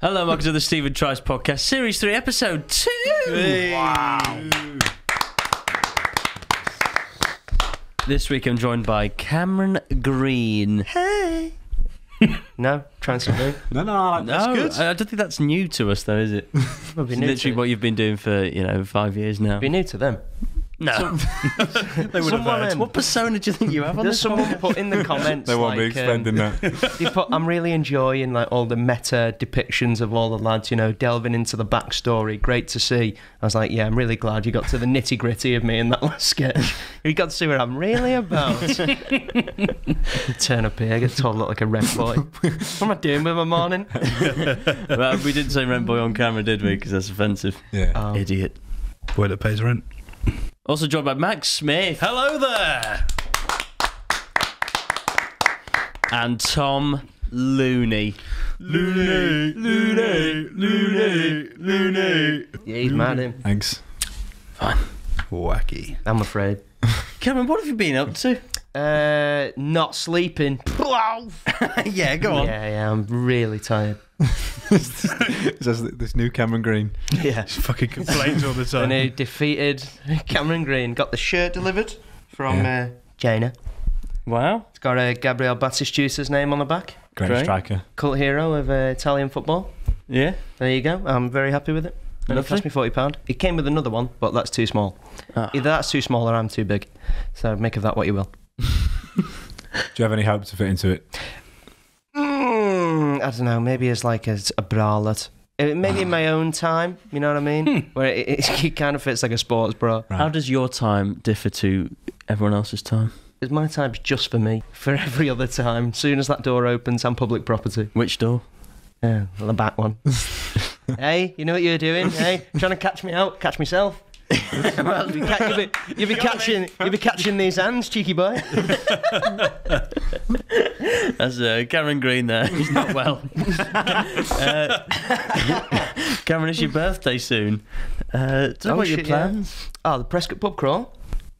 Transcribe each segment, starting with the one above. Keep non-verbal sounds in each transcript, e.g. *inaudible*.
Hello, welcome to the Stephen Tries podcast, series three, episode two. Wow. This week I'm joined by Cameron Green. Hey. *laughs* no, trying something No, no, that's no, good. I I don't think that's new to us, though, is it? *laughs* Would be It's new literally to, what you've been doing for you know five years now. be new to them. No, *laughs* they would have heard. um, what persona do you think you have on Does this? someone put in the *laughs* comments They won't be like, um, that. *laughs* they put, I'm really enjoying like all the meta depictions of all the lads, you know, delving into the backstory. Great to see. I was like, yeah, I'm really glad you got to the nitty gritty of me in that last sketch. You got to see what I'm really about. Turn up here, I get told I look like a red boy. what am I doing with my morning? well, we didn't say rent boy on camera, did we? Because that's offensive. Yeah. Oh. Idiot. Boy that pays rent. Also joined by Max Smith Hello there. and Tom Looney. Looney, Looney, Looney, Looney. Yeah, he's mad him. Thanks. Fine. Wacky. I'm afraid. *laughs* Cameron, what have you been up to? Uh, not sleeping. *laughs* *laughs* yeah, go on. Yeah, yeah, I'm really tired. Is this, this new Cameron Green? Yeah. Fucking complains all the time. *laughs* And he defeated *laughs* Cameron Green. Got the shirt delivered from uh, China. Wow. It's got uh, Gabriel Batistuta's name on the back. Great, Great. striker. Cult hero of uh, Italian football. Yeah. There you go. I'm very happy with it. And it Lovely. cost me forty pound. It came with another one, but that's too small. Ah. Either that's too small or I'm too big. So make of that what you will. *laughs* Do you have any hope to fit into it? I don't know. Maybe as like as a bralette. Uh, Maybe in my own time. You know what I mean? Where it, it, it kind of fits like a sports bra. Right. How does your time differ to everyone else's time? Because my time's just for me. For every other time. soon as that door opens, I'm public property. Which door? Yeah, the back one. *laughs* hey, you know what you're doing? Hey, trying to catch me out, catch myself. *laughs* well, you ca- you'll be, you'll be catching, you'll be catching these hands, cheeky boy. *laughs* That's uh, Cameron Green there. He's not well. *laughs* uh, Cameron, it's your birthday soon. Uh, talk Oh, about your shit, yeah. plans. Oh, the Prescot pub crawl.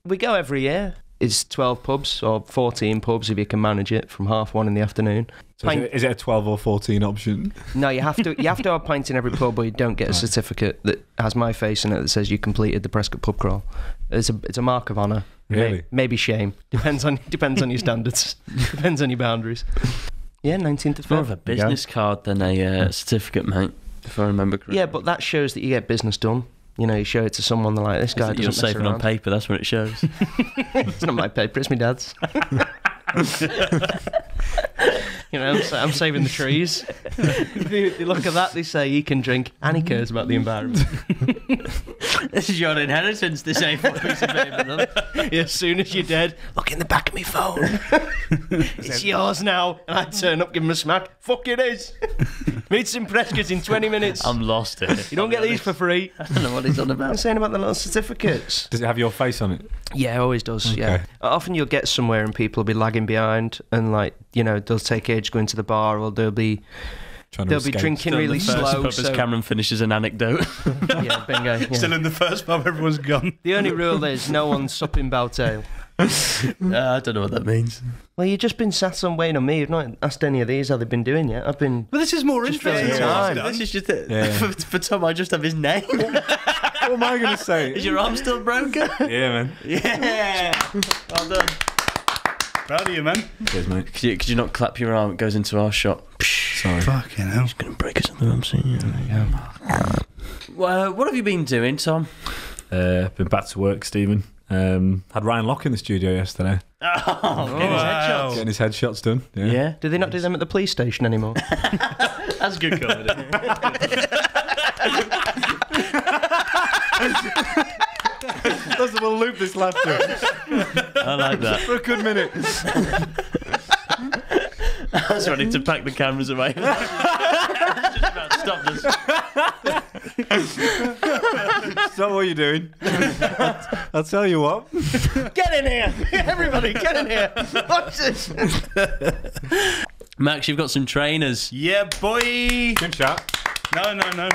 We go every year. It's 12 pubs or 14 pubs if you can manage it from half one in the afternoon. So is, it, is it a 12 or 14 option? No, you have to you have to have a pint in every pub, but you don't get a Right. certificate that has my face in it that says you completed the Prescot pub crawl. It's a it's a mark of honour. May- Really? maybe shame. Depends on *laughs* depends on your standards. *laughs* depends on your boundaries. Yeah, 19th of It's more of a business card than a uh, certificate, mate. If I remember correctly. Yeah, but that shows that you get business done. You know, you show it to someone they're like, this guy You're doesn't mess saving on paper. That's what it shows. *laughs* it's not my paper, it's my dad's. *laughs* you know, I'm, I'm saving the trees. *laughs* they, they look at that, they say he can drink and he cares about the environment. *laughs* this is your inheritance. This A4 piece of paper. Yeah, as soon as you're dead, look in the back of my phone. it's yours now. And I turn up, give him a smack. Fuck it is. Meet some Prescot in 20 minutes. I'm lost here. you don't get these for free. I don't know what he's on about. I'm about. saying about the little certificates. Does it have your face on it? Yeah, it always does. Yeah. Often you'll get somewhere and people will be lagging behind, and like you know they'll take age going to the bar, or they'll be Trying they'll be drinking Still really the first slow. pub as So, Cameron finishes an anecdote. *laughs* yeah, bingo. yeah. Still in the first pub, everyone's gone. The only rule is no one's supping bout ale. *laughs* Uh, I don't know what that means. Well, you've just been sat on waiting on me. You've not asked any of these how they've been doing yet. I've been. But this is more interesting. filling than time. This is just it. Yeah. *laughs* For, for Tom, I just have his name. What am I going to say? is your arm still broken? yeah, man. Yeah. Well done. Proud of you, man. Cheers, mate. Could you, could you not clap your arm? It goes into our shot. Sorry. Fucking hell. Gonna break us on the seeing you. Well, what have you been doing, Tom? Uh, been back to work, Stephen. Um, had Ryan Locke in the studio yesterday. *laughs* Oh, Getting his Wow. Getting his headshots done. Yeah. yeah. Do they not do them at the police station anymore? *laughs* That's good comedy. *laughs* Listen, we'll loop this laughter I like that. for a good minute. *laughs* I was ready to pack the cameras away. *laughs* just about stopped us. Stop what you're doing. I'll tell you what. get in here, everybody, get in here. Watch this. Max, you've got some trainers. Yeah, boy. Good chat. No, no, no.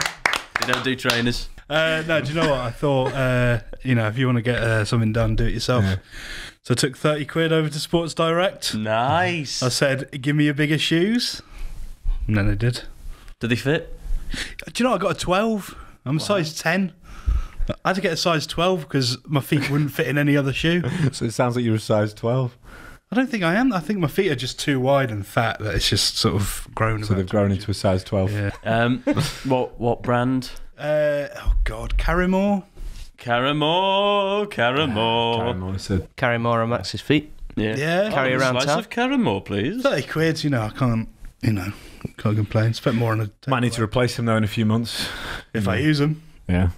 You don't do trainers. Uh, no, do you know what? I thought, uh, you know, if you want to get uh, something done, do it yourself. Yeah. So I took 30 quid over to Sports Direct. Nice. I said, give me your bigger shoes. And then they did. Did they fit? Do you know I got a 12? I'm a size 10. I had to get a size 12 because my feet wouldn't fit in any other shoe. *laughs* So it sounds like you're a size 12. I don't think I am. I think my feet are just too wide and fat that it's just sort of grown. So they've grown into a size 12. Yeah. Um, *laughs* what what brand? Uh, oh God, Karrimor. Karrimor, Karrimor. Caramel, so Carry more on Max's feet. Yeah. Yeah. Carry Oh, around slice town. of Caramore, please. Thirty quid. You know, I can't. You know, can't complain. Spent more on a. might need to replace them though in a few months. if I use them. Yeah.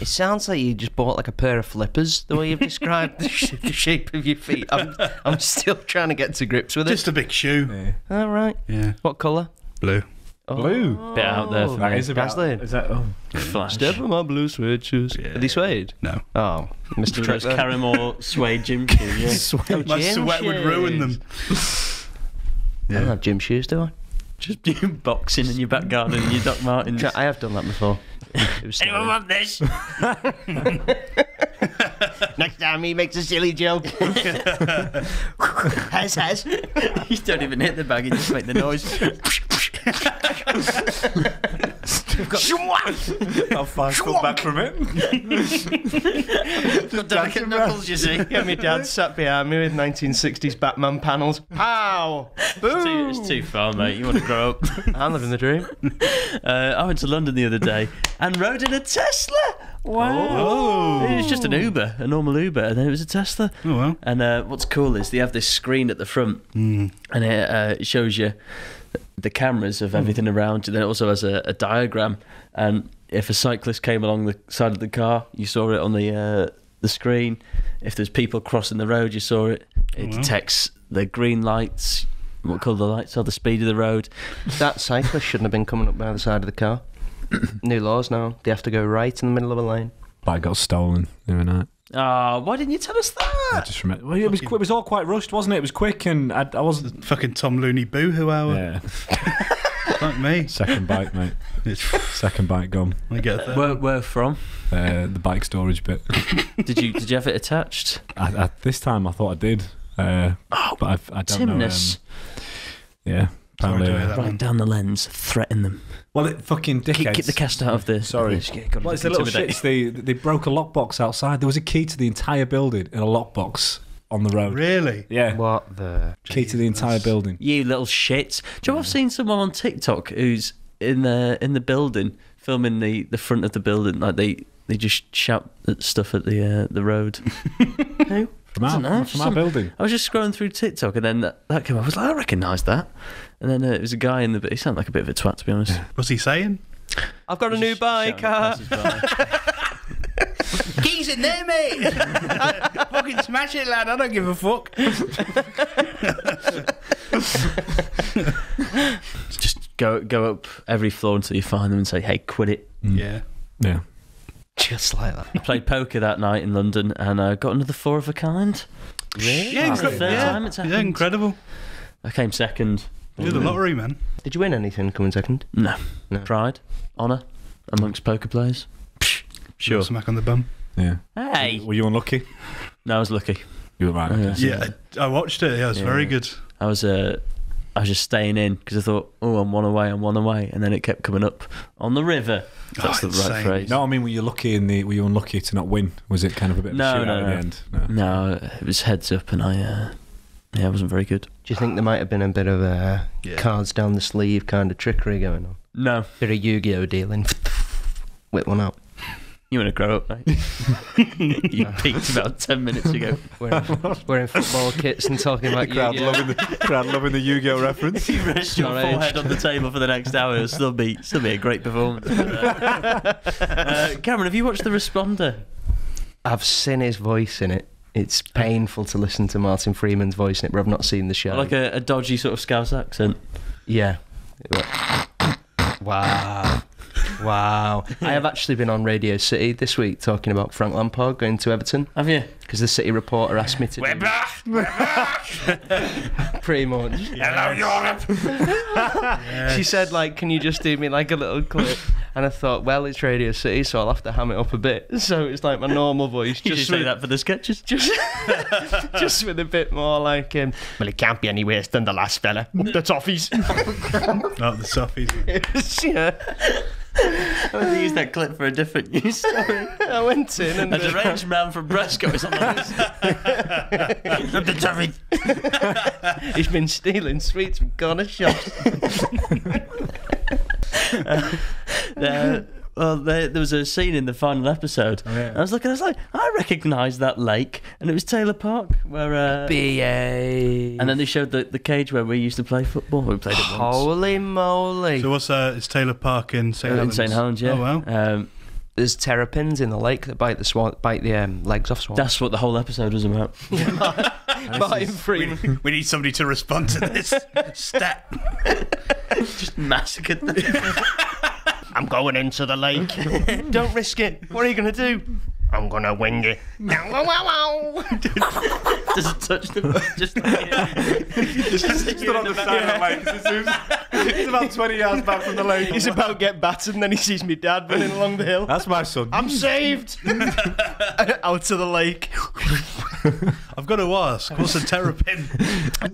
It sounds like you just bought like a pair of flippers. The way you've described the, sh- the shape of your feet, I'm, I'm still trying to get to grips with it. Just a big shoe. yeah. All right. Yeah, What colour? blue. Oh. Blue. Bit out there for Oh, That me. is about. Dazzling. Is that? Oh. Flash. Step on my blue suede shoes. Yeah. Are they suede? No, Oh, Mr. Those Truck. there. Karrimor suede gym shoes. *laughs* Yeah. Oh, my gym sweat would ruin them. I don't have gym shoes, do I? Just do *laughs* boxing in your back garden and your Doc Martens. I have done that before. *laughs* It was Anyone want this? Next time he makes a silly joke. has, has. you don't even hit the bag, you just make the noise. How far come back from it? Got delicate knuckles, you see. Yeah, *laughs* my dad sat behind me with 1960s Batman panels. Pow! It's too, Boom! it's too far, mate. You want to grow up. *laughs* I'm living the dream. *laughs* Uh, I went to London the other day and rode in a Tesla. Wow. Oh. It was just an Uber, a normal Uber, and then it was a Tesla. Oh well. And uh, what's cool is they have this screen at the front, Mm. and it uh, shows you the cameras of everything around you. Then it also has a, a diagram, and if a cyclist came along the side of the car, you saw it on the uh, the screen. If there's people crossing the road, you saw it. It wow. detects the green lights, what colour the lights are, the speed of the road. That cyclist shouldn't have been coming up by the side of the car. *coughs* New laws now. They have to go right in the middle of a lane. Bike got stolen the other night. Ah, why didn't you tell us that? I that? just remember. Well, it was. It was all quite rushed, wasn't it? It was quick, and I, I wasn't. Fucking Tom Looney boohoo hour. Yeah. *laughs* Like me. Second bike, mate. It's, *laughs* Second bike gone. I get that. Where, where from? Uh, the bike storage bit. *laughs* Did you did you have it attached? I, I, this time I thought I did, uh, Oh, but I've, I don't know. Um, Timness. yeah. Sorry Apparently, to hear uh, that. right one. down the lens, threaten them. Well, it fucking Kick, dickheads. kick the cast out of the. Sorry. Yeah, gotta Well, it's the little intimidating. shits. They they broke a lockbox outside. There was a key to the entire building in a lockbox on the road. Really? Yeah. What the? Key to the entire building. You little shits. Do you know I've seen someone on TikTok who's in the in the building filming the, the front of the building like they they just shout at stuff at the uh, the road. *laughs* Who? From our, know, from our some- building. I was just scrolling through TikTok and then that, that came up. I was like, I recognise that. And then uh, it was a guy in the. He sounded like a bit of a twat, to be honest. What's he saying? I've got a new bike. shouting uh, at. Keys in there, mate. Fucking smash it, lad. I don't give a fuck. *laughs* just go go up every floor until you find them and say, "Hey, quit it." Yeah. Yeah. Just like that. I played poker that night in London and I got another four of a kind. Really? Yeah, That's the third yeah. time it's yeah, happened. incredible. I came second. You're the lottery, man. Did you win anything coming second? No. No. Pride, honour amongst poker players. Psh, Sure. Smack on the bum. Yeah. Hey. Were you unlucky? No, I was lucky. You were right. Oh, okay. yeah. Yeah, I I watched it. Yeah, it was Yeah. very good. I was uh, I was just staying in because I thought, oh, I'm one away, I'm one away, and then it kept coming up on the river. That's Oh, the right insane. phrase. No, I mean, were you lucky in the? Were you unlucky to not win? Was it kind of a bit of a No, shootout no, at no. the end? No. No, it was heads up, and I, uh, yeah, I wasn't very good. Do you think there might have been a bit of a Yeah. cards down the sleeve kind of trickery going on? No, Bit of Yu-Gi-Oh dealing. Whip one out. you want to grow up, mate? *laughs* you peaked about ten minutes ago. Wearing, wearing football kits and talking about The crowd Yu-Gi-Oh. loving the crowd loving the Yu-Gi-Oh reference. If *laughs* you rest your Not forehead on the table for the next hour, it'll still be still be a great performance. *laughs* uh, Cameron, have you watched The Responder? I've seen his voice in it. It's painful to listen to Martin Freeman's voice in it, but I've not seen the show. Like a, a dodgy sort of Scouse accent. Yeah. Wow. Wow. *laughs* I have actually been on Radio City this week talking about Frank Lampard going to Everton Have you? because the City reporter asked me to. do *laughs* Pretty much. Hello, Europe. *laughs* She said, like, can you just do me like a little clip? And I thought, well, it's Radio City, so I'll have to ham it up a bit. So it's like my normal voice, You just just say with, that for the sketches. just, just with a bit more like, um, well, it can't be any worse than the last fella. Up the toffees. Not the softies. yeah. I want to use that clip for a different news story. I went in and A deranged man from Prescot is on the list. Up the traffic. he's been stealing sweets from corner shops. *laughs* Uh, well, there, there was a scene in the final episode. yeah. I was looking, I was like, I recognise that lake. And it was Taylor Park, where. Uh, B.A. and then they showed the, the cage where we used to play football. We played it once. Holy moly. So what's uh? It's Taylor Park in St Uh, in Helens. St Helens, yeah. Oh wow. Um, There's terrapins in the lake that bite the swan, bite the um, legs off swans. that's what the whole episode was about. *laughs* Martin *laughs* Freeman. We need somebody to respond to this *laughs* stat. Just massacred them. I'm going into the lake. *laughs* Don't risk it. What are you going to do? I'm going to wing it. Wow, wow, wow. *laughs* Does it touch them? Just like, Stood on the side of the lake. 'cause It's, it's about 20 yards back from the lake. He's about to get battered and then he sees me dad running along the hill. That's my son. I'm saved. *laughs* Out to the lake. I've got to ask. What's a terrapin?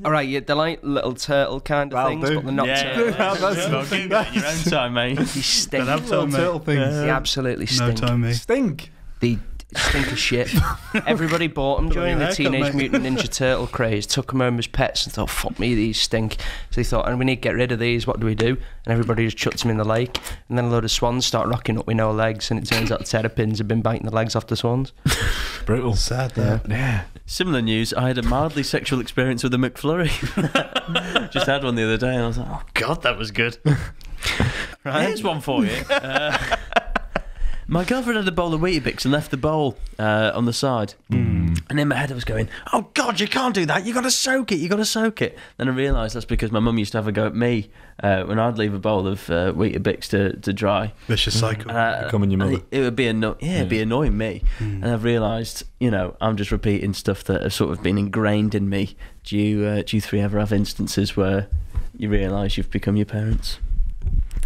All right, yeah, they're like little turtle kind of Well, things, do. but they're not yeah, turtles. yeah, That's Well, something Google it in your own time, mate. They stink. Don't have Little time, mate. turtle things. They absolutely No time, mate. Stink. They stink of shit. *laughs* Everybody bought them during the Teenage. Mutant Ninja Turtle craze. Took them home as pets and thought, "Fuck me, these stink." So they thought, "And we need to get rid of these. What do we do?" And everybody just chucked them in the lake. And then a load of swans start rocking up with no legs. And it turns out the terrapins have been biting the legs off the swans. *laughs* Brutal. Sad that. Yeah. Similar news, I had a mildly sexual experience with a McFlurry. *laughs* Just had one the other day and I was like, oh, God, that was good. right. Here's one for you. Uh, my girlfriend had a bowl of Weetabix and left the bowl uh, on the side. And in my head, I was going, "Oh God, you can't do that! You got to soak it! You got to soak it!" Then I realised that's because my mum used to have a go at me uh, when I'd leave a bowl of uh, Weetabix to, to dry. Vicious cycle. Uh, Becoming your mother. It, it would be anno- yeah, it'd be annoying me. And I've realised, you know, I'm just repeating stuff that has sort of been ingrained in me. Do you, uh, do you three ever have instances where you realise you've become your parents?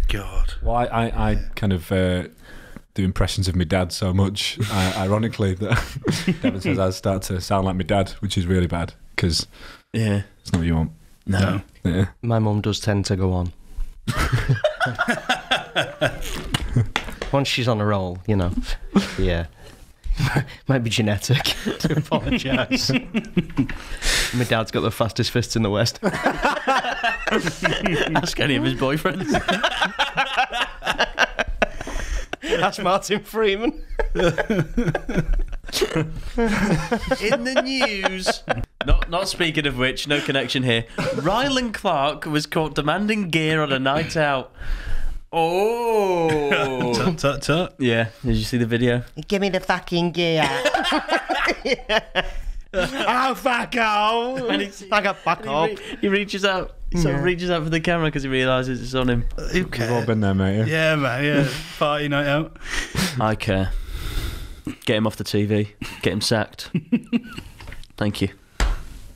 God. Well, I, I, I kind of uh, do impressions of my dad so much, I, *laughs* ironically, that *laughs* Devin says I start to sound like my dad, which is really bad because Yeah. it's not what you want. No. No. Yeah. My mum does tend to go on. *laughs* Once she's on a roll, you know. Yeah. Might be genetic. to apologise. My dad's got the fastest fists in the West. Ask any of his boyfriends. That's Martin Freeman. *laughs* in the news. Not, not speaking of which, no connection here. Rylan Clark was caught demanding gear on a night out. Oh. *laughs* Tut tut tut. yeah, did you see the video? Give me the fucking gear. *laughs* oh, *laughs* fuck off. *laughs* And it's- Fuck off, fuck He, off. re- he reaches out, he sort of reaches out for the camera because he realises it's on him. Who We've all been there, mate. Yeah. Yeah, man. Yeah. *laughs* Party night out. I care. Get him off the TV. Get him sacked. Thank you.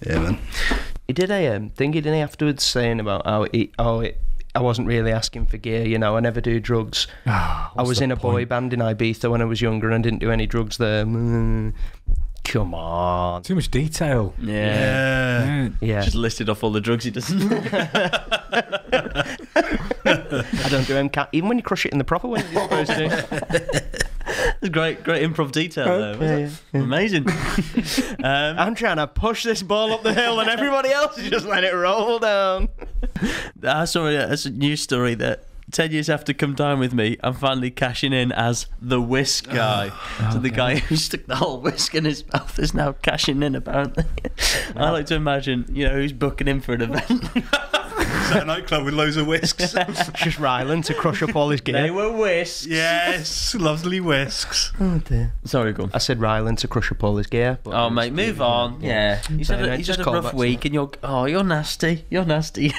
Yeah, man. He did a um, thing, didn't he, afterwards, saying about how he, oh, it, I wasn't really asking for gear, you know, I never do drugs. I was in a boy band in Ibiza when I was younger and didn't do any drugs there. Mm, come on. Too much detail. Yeah. Yeah. Yeah. Yeah, Just listed off all the drugs he doesn't. *laughs* I don't do MCAT. Even when you crush it in the proper way, you're supposed to. *laughs* great, great improv detail there. wasn't it? Amazing. *laughs* um, I'm trying to push this ball up the hill and everybody else is just letting it roll down. I saw a, a news story that 10 years after Come Dine With Me, I'm finally cashing in as the whisk oh, guy. so the guy who stuck the whole whisk in his mouth is now cashing in, apparently. I like to imagine, you know, who's booking in for an event. *laughs* *laughs* Is that a nightclub with loads of whisks? *laughs* Just Rylan to crush up all his gear. they were whisks. yes. Lovely whisks. Oh dear. Sorry, go on. I said Rylan to crush up all his gear. but Oh, mate, move on. Yeah. He's So, had no, a, he's just had a rough week, and you're. Oh, you're nasty. You're nasty.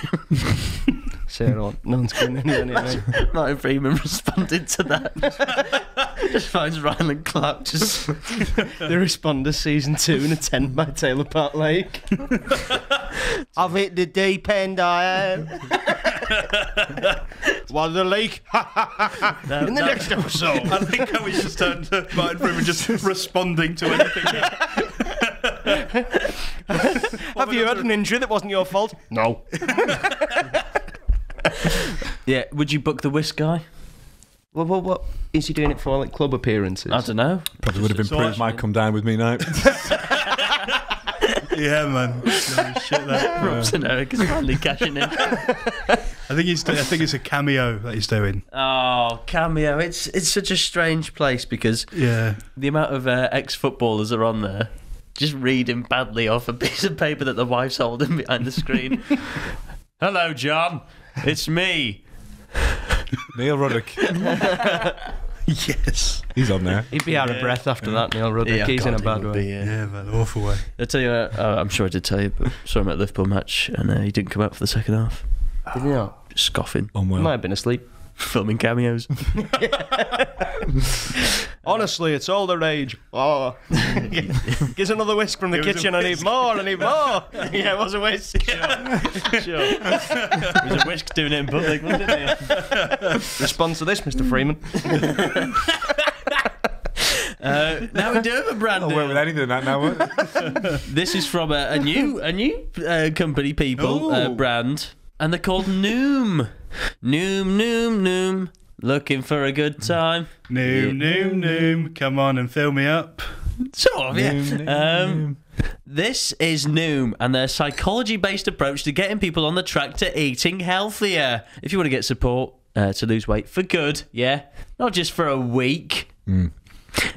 Sarah, no one's going anywhere near me. Martin Freeman responded to that. *laughs* just finds Ryan and Clark just. *laughs* The Responder season two and a 10 by Taylor Park Lake. *laughs* I've hit the deep end, I have. While the lake. In the next episode. I think how we just turned to Martin Freeman just responding to anything. Have you had an injury that wasn't your fault? No. *laughs* Yeah, would you book the whisk guy? Well, what, what is he doing it for? Like club appearances? I don't know. Probably would have improved So Prince come dine with me now. *laughs* yeah, man. *laughs* No, shit, that. Robs and Eric is finally cashing in. I think he's. I think it's a cameo that he's doing. Oh, cameo! It's it's such a strange place because Yeah. the amount of uh, ex-footballers are on there, just reading badly off a piece of paper that the wife's holding behind the screen. Hello, John. It's me. *laughs* Neil Ruddock, *laughs* Yes. he's on there. He'd be out of breath after that, Neil Ruddock. He's in a bad way. be, Yeah, man. Awful way. I tell you, uh, uh, I'm sure I did tell you, but saw him at the Liverpool match, and uh, he didn't come out for the second half. Did he not? Just scoffing, Unwell. Might have been asleep. Filming cameos. *laughs* Honestly, it's all the rage. Oh. *laughs* Gives another whisk from the It was a kitchen. I need more. I need more. *laughs* yeah, it was a whisk. sure. It was a whisk doing it in public, wasn't it? Response to this, Mr. Freeman. Uh, now we do have a brand. Oh, new- wait, with anything that now. What? This is from a, a new a new uh, company people uh, Ooh. brand, and they're called Noom. Noom, Noom, Noom. Looking for a good time. Noom, noom, noom. Come on and fill me up. Sort of, yeah. Noom, noom, Um, this is Noom and their psychology based approach to getting people on the track to eating healthier. If you want to get support uh, to lose weight for good, yeah, not just for a week.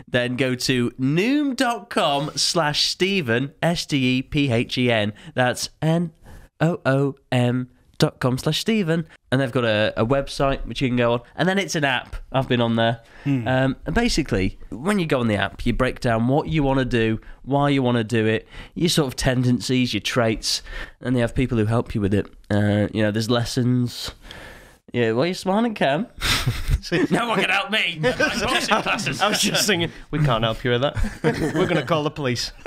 Then go to noom.com slash Stephen, S D E P H E N. That's N O O M dot com slash Stephen. And they've got a, a website which you can go on. And then it's an app. I've been on there. Um, and basically, when you go on the app, you break down what you want to do, why you want to do it, your sort of tendencies, your traits. And they have people who help you with it. Uh, you know, there's lessons. Yeah, well, you're smiling, Cam. *laughs* no one can help me. *laughs* My boxing classes. I was just singing. we can't help you with that. We're going to call the police. *laughs*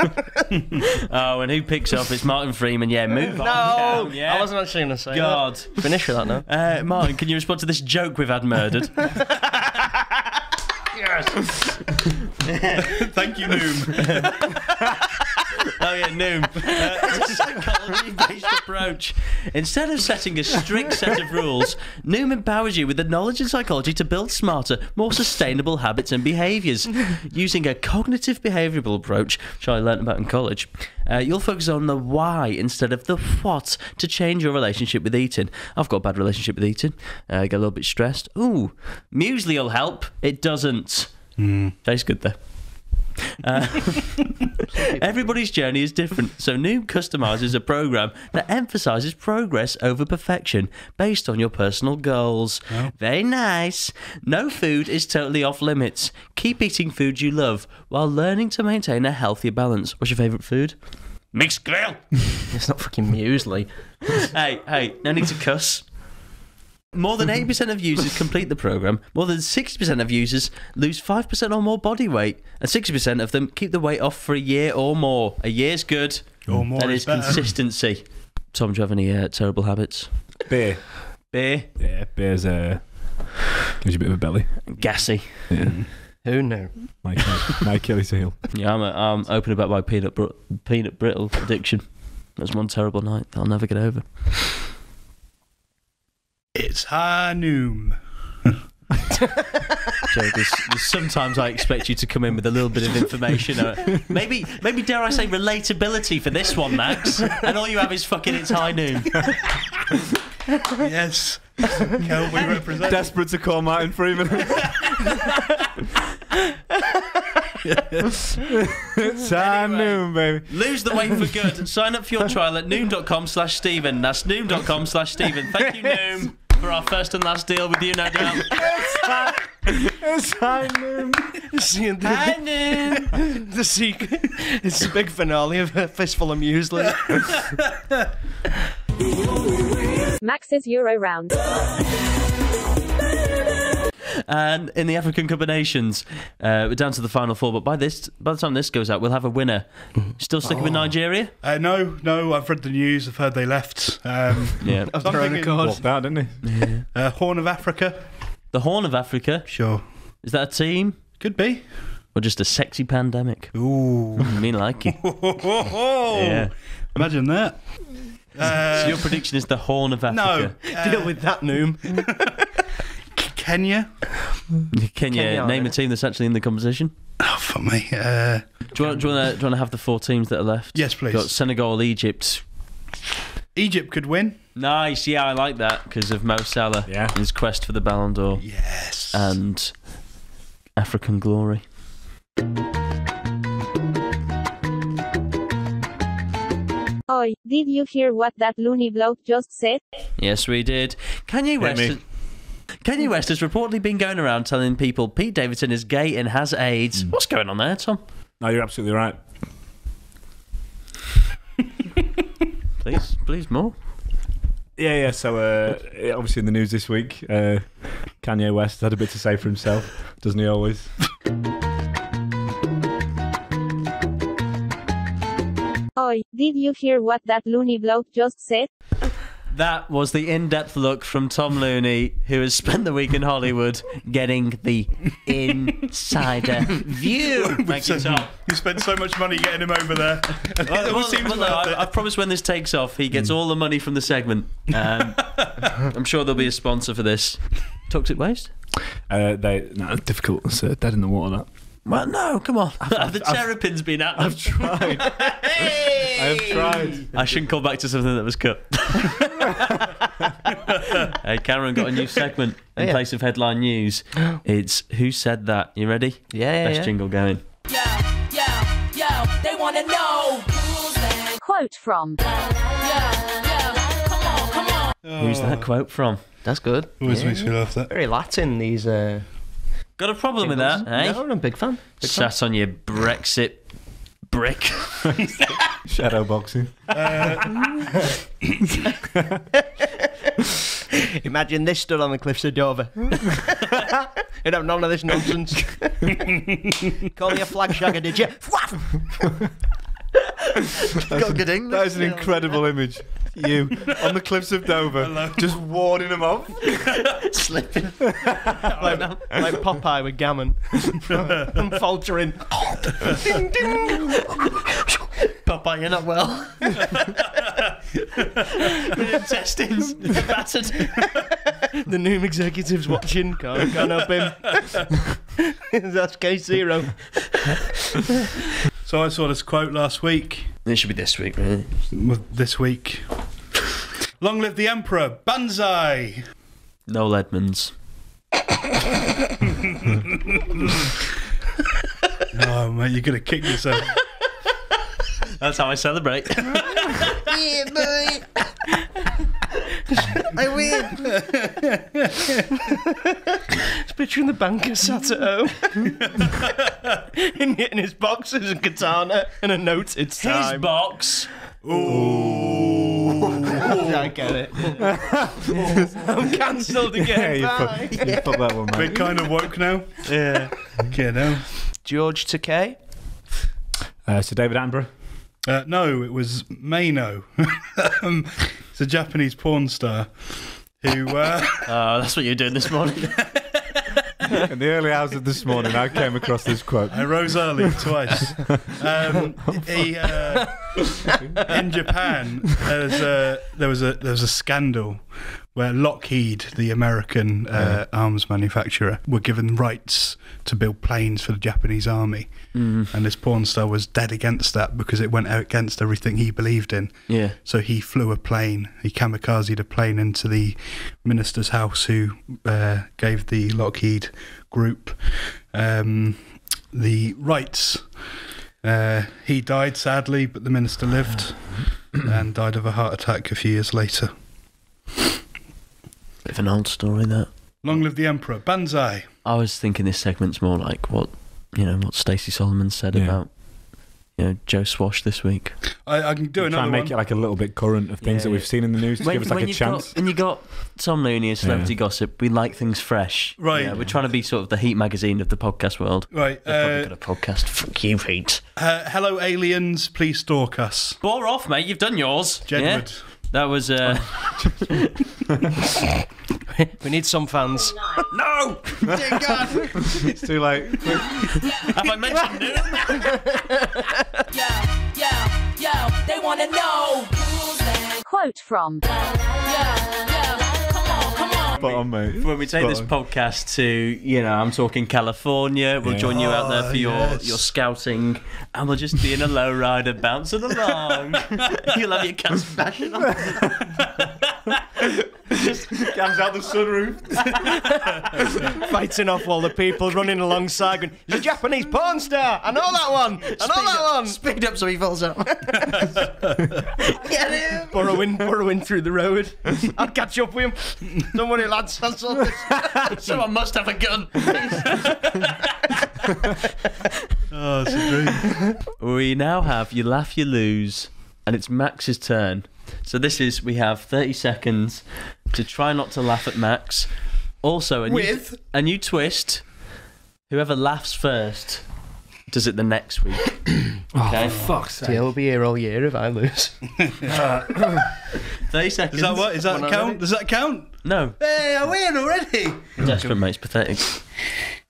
Oh, and who picks up? It's Martin Freeman. Yeah, move on. No, Cam, yeah. I wasn't actually going to say God. that. Finish with that now. Uh, Martin, can you respond to this joke we've had murdered? yes. Thank you, Noom. Oh yeah, Noom. Uh, it's a psychology-based approach. Instead of setting a strict set of rules, Noom empowers you with the knowledge and psychology to build smarter, more sustainable habits and behaviours. Using a cognitive behavioural approach, which I learnt about in college, uh, you'll focus on the why instead of the what to change your relationship with eating. I've got a bad relationship with eating. Uh, I get a little bit stressed. Ooh, muesli will help. It doesn't. Tastes good though. Uh, *laughs* everybody's journey is different, so Noom customizes a program that emphasizes progress over perfection based on your personal goals. Very nice. No food is totally off limits. Keep eating foods you love while learning to maintain a healthier balance. What's your favorite food? Mixed grill. *laughs* It's not fucking muesli. hey, hey, no need to cuss. More than 80% of users complete the program. More than 60% of users lose 5% or more body weight. And 60% of them keep the weight off for a year or more. A year's good. Or more That is is better. consistency. Tom, do you have any uh, terrible habits? Beer. Beer, Yeah, beer's uh, gives you a bit of a belly. gassy. Yeah. Who knew? My, my Achilles heel. Yeah, I'm, uh, I'm open about my peanut br- peanut brittle addiction. That's one terrible night that I'll never get over. It's high noom. So *laughs* there's, there's sometimes I expect you to come in with a little bit of information, uh, maybe, maybe dare I say relatability for this one, Max, and all you have is fucking it's high noon. *laughs* Yes. Can we represent? Desperate to call Martin Freeman. it's high noon, baby. Lose the weight for good. Sign up for your trial at noom.com slash Stephen. That's noom.com slash Stephen. Thank you, *laughs* Noom, for our first and last deal with you, no doubt. It's high noon. Seeing the, Hi, Noom. *laughs* the secret. It's the big finale of a fistful of muesli. *laughs* Max's Euro round. And in the African Cup of Nations, uh, we're down to the final four. But by this, by the time this goes out, we'll have a winner. Still sticking with Nigeria? Uh, no, no, I've read the news. I've heard they left. Um, *laughs* Yeah. Of So I'm their own thinking- accord. Walked out, didn't he? uh, Horn of Africa, The Horn of Africa. sure, Is that a team could be. or just a sexy pandemic? Ooh, *laughs* I mean, like it. *laughs* Yeah. imagine that. So Uh, your prediction is the Horn of Africa. no, Africa. Deal uh, with that, Noom. Kenya. Can you Kenya, name a team that's actually in the competition? Oh, for me. Uh, Do you want, do you want, to, do you have the four teams that are left? Yes, please. Got Senegal, Egypt. Egypt could win. Nice, yeah, I like that because of Mo Salah. Yeah. His quest for the Ballon d'Or Yes. and African glory. Oi, did you hear what that loony bloke just said? Yes, we did. Kanye West. Me. Has, Kanye West has reportedly been going around telling people Pete Davidson is gay and has AIDS. Hmm. What's going on there, Tom? No, you're absolutely right. *laughs* Please, please, more. Yeah, yeah. So, uh, obviously, in the news this week, uh, Kanye West had a bit to say for himself, doesn't he always? Oi, did you hear what that loony bloke just said? That was the in-depth look from Tom Looney, who has spent the week in Hollywood getting the insider view. *laughs* Thank you, Tom. You spent so much money getting him over there. *laughs* Well, well, seems well, no, I, it. I promise when this takes off, he gets all the money from the segment. Um, *laughs* I'm sure there'll be a sponsor for this. Toxic waste? Uh, they no, difficult. It's uh, dead in the water. That Well, no, come on. the terrapin's been at them. I've tried. I've tried. I shouldn't call back to something that was cut. *laughs* hey, Cameron got a new segment in Oh, yeah. place of headline news. It's Who Said That? You ready? Yeah, yeah, Best yeah. jingle going. Yo, yo, yo, they wanna know who's that? Quote from Yo, yo, come on, come on. Who's that quote from? That's good. Always makes me laugh. That. Very Latin, these. Uh, Got a problem with that, eh? No, I'm a big fan. Big fan. Sat on your Brexit brick. *laughs* Shadow boxing. *laughs* Imagine this stood on the cliffs of Dover. *laughs* You'd have none of this nonsense. Call me a flag shagger, did you? That is an incredible image. You on the cliffs of Dover, just warding them off. *laughs* Slipping. like, like Popeye with gammon. *laughs* I'm faltering. Popeye, you're not well. *laughs* Your intestines battered. The new executive's watching. Can't, can't help him. That's case zero. So I saw this quote last week. It should be this week, really. This week. Long live the emperor! Banzai! Noel Edmonds. Oh mate, you're gonna kick yourself. That's how I celebrate. Yeah, mate. I win. It's picturing the banker sat at home in, in his boxes and katana and a note. It's His time. box. I get it. *laughs* I'm cancelled Yeah, again. you Bye. put, you put that one, We're mate. kind of woke now. Yeah. Okay, now. George Takei. Uh, so David Attenborough. Uh, no, it was Maeno. *laughs* um, it's a Japanese porn star who. Uh, Oh, that's what you're doing this morning. *laughs* *laughs* In the early hours of this morning, I came across this quote. I rose early twice. Um, he, uh, *laughs* in Japan, there's a, there was a there was a scandal where Lockheed, the American uh, arms manufacturer, were given rights to build planes for the Japanese army, and this porn star was dead against that because it went against everything he believed in. Yeah. So he flew a plane, he kamikazed a plane into the minister's house who uh, gave the Lockheed group um, the rights. Uh, he died sadly, but the minister lived *clears throat* and died of a heart attack a few years later. Bit of an old story, that. Long live the emperor, Banzai. I was thinking this segment's more like what, you know, what Stacey Solomon said Yeah. about you know Joe Swash this week. I, I can do Try another and make one. it like a little bit current of things Yeah, that we've yeah. seen in the news to give us like a you've chance. Got, when you got Tom Looney and Celebrity Yeah. Gossip, we like things fresh. Right. Yeah, we're trying to be sort of the Heat magazine of the podcast world. right. They've probably Uh, got a podcast. Fuck you, Heat. uh, hello, aliens. Please stalk us. Bore off, mate. You've done yours. Yeah? Jedward. That was. Uh, *laughs* We need some fans. no! it's too late. Have I mentioned noon? Yo, yo, yo, they wanna know who's that? Quote from Yo, yo, Spot on, mate. When we take Spot this on. podcast to, you know, I'm talking California, we'll Yeah. join you out there for Oh, your, yes. your scouting, and we'll just be in a lowrider bouncing along. *laughs* *laughs* You'll have your cast bashing on. *laughs* Just comes out the sunroof. *laughs* Fighting off all the people running alongside. Going, He's a Japanese porn star. I know that one. I know that one. Speed up so he falls out. *laughs* Get him! Burrowing, burrowing through the road. *laughs* I'll catch up with him. Don't worry, lads. I'll sort this. Someone must have a gun. Oh, it's a dream. we now have You Laugh, You Lose, and it's Max's turn. So this is, we have 30 seconds to try not to laugh at Max. Also, a new, With? a new twist. Whoever laughs first does it the next week. *clears throat* Okay? Fuck's Yeah, we'll be here all year if I lose. *laughs* 30 seconds. Is that what? Is that count? Does that count? No. Hey, I win already. Desperate mate's pathetic.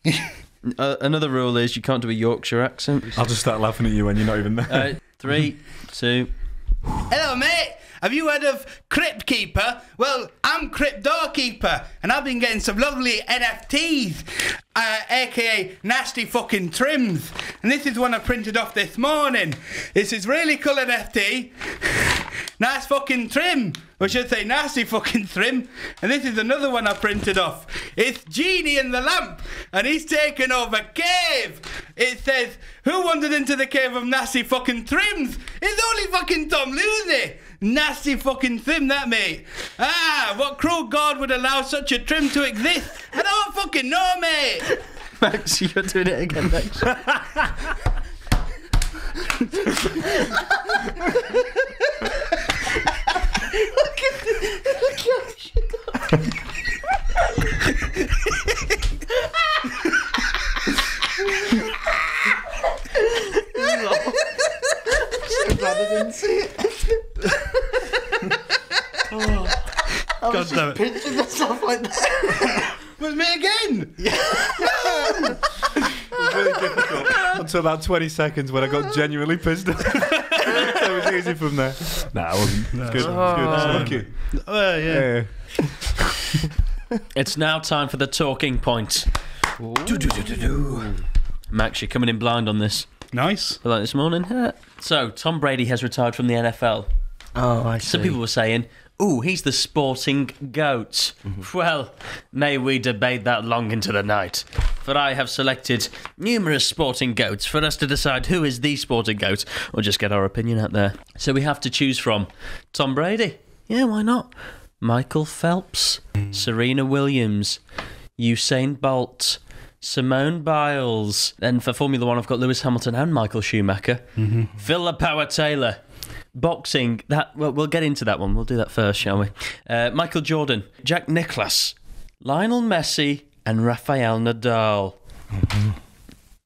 *laughs* uh, another rule is you can't do a Yorkshire accent. I'll just start laughing at you when you're not even there. Uh, three, two. Hello, mate. Have you heard of Crypt Keeper? Well, I'm Crypt Doorkeeper, and I've been getting some lovely NFTs, uh, aka nasty fucking trims. And this is one I printed off this morning. This is really cool NFT. nice fucking trim. Or should say nasty fucking trim. And this is another one I printed off. It's Genie in the Lamp, and he's taken over cave. It says, Who wandered into the cave of nasty fucking trims? It's only fucking Tom Lucy. Nasty fucking trim, that mate. Ah, what cruel god would allow such a trim to exist? I don't fucking know, mate. Max, you're doing it again next. Oh. God damn it. Pinching myself like that. Was me again? Yeah. really difficult. Until about 20 seconds when I got genuinely pissed off. *laughs* so it was easy from there. Nah, I wasn't. It's good. It's good. Oh, it's lucky. Oh, yeah. Yeah. *laughs* It's now time for the talking point. Max, you're coming in blind on this. Nice. Like this morning. *laughs* So, Tom Brady has retired from the NFL. Oh, I see. Some people were saying, ooh, he's the sporting goat. Mm-hmm. Well, may we debate that long into the night. For I have selected numerous sporting goats for us to decide who is the sporting goat, or just get our opinion out there. So we have to choose from Tom Brady. Yeah, why not? Michael Phelps, Serena Williams, Usain Bolt, Simone Biles. Then for Formula One, I've got Lewis Hamilton and Michael Schumacher. Phil the Power Taylor. Boxing, that well, we'll get into that one. We'll do that first, shall we? Uh, Michael Jordan, Jack Nicklaus, Lionel Messi, and Rafael Nadal.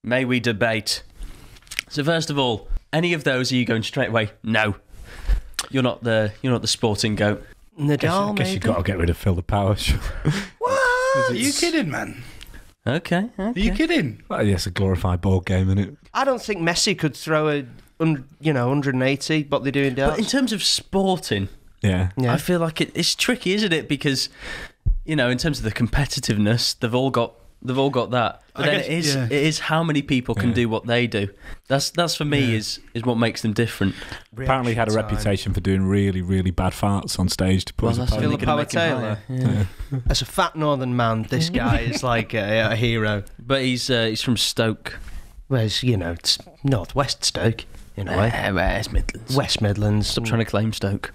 May we debate? So first of all, any of those are you going straight away? No, you're not the you're not the sporting goat. Nadal, I guess maybe? you've got to get rid of Phil the Power. Sure. *laughs* *laughs* What? Are you kidding, man? Okay, Are you kidding? Well, yeah, it's a glorified board game, isn't it? I don't think Messi could throw a, un- you know, 180, what they do in But in terms of sporting, Yeah. Yeah. I feel like it, it's tricky, isn't it? Because you know, in terms of the competitiveness, they've all got they've all got that. But I then guess- it is yeah. it is how many people can Yeah. do what they do. That's that's for me is is what makes them different. Apparently, had a time. reputation for doing really, really bad farts on stage to put Well, his that's Philip Power make him higher. Taylor. Yeah. As a fat northern man, this guy is *laughs* like a, a hero. But he's uh, he's from Stoke. Whereas, you know, it's northwest Stoke, in a way. Uh, West Midlands. West Midlands. Stop trying to claim Stoke.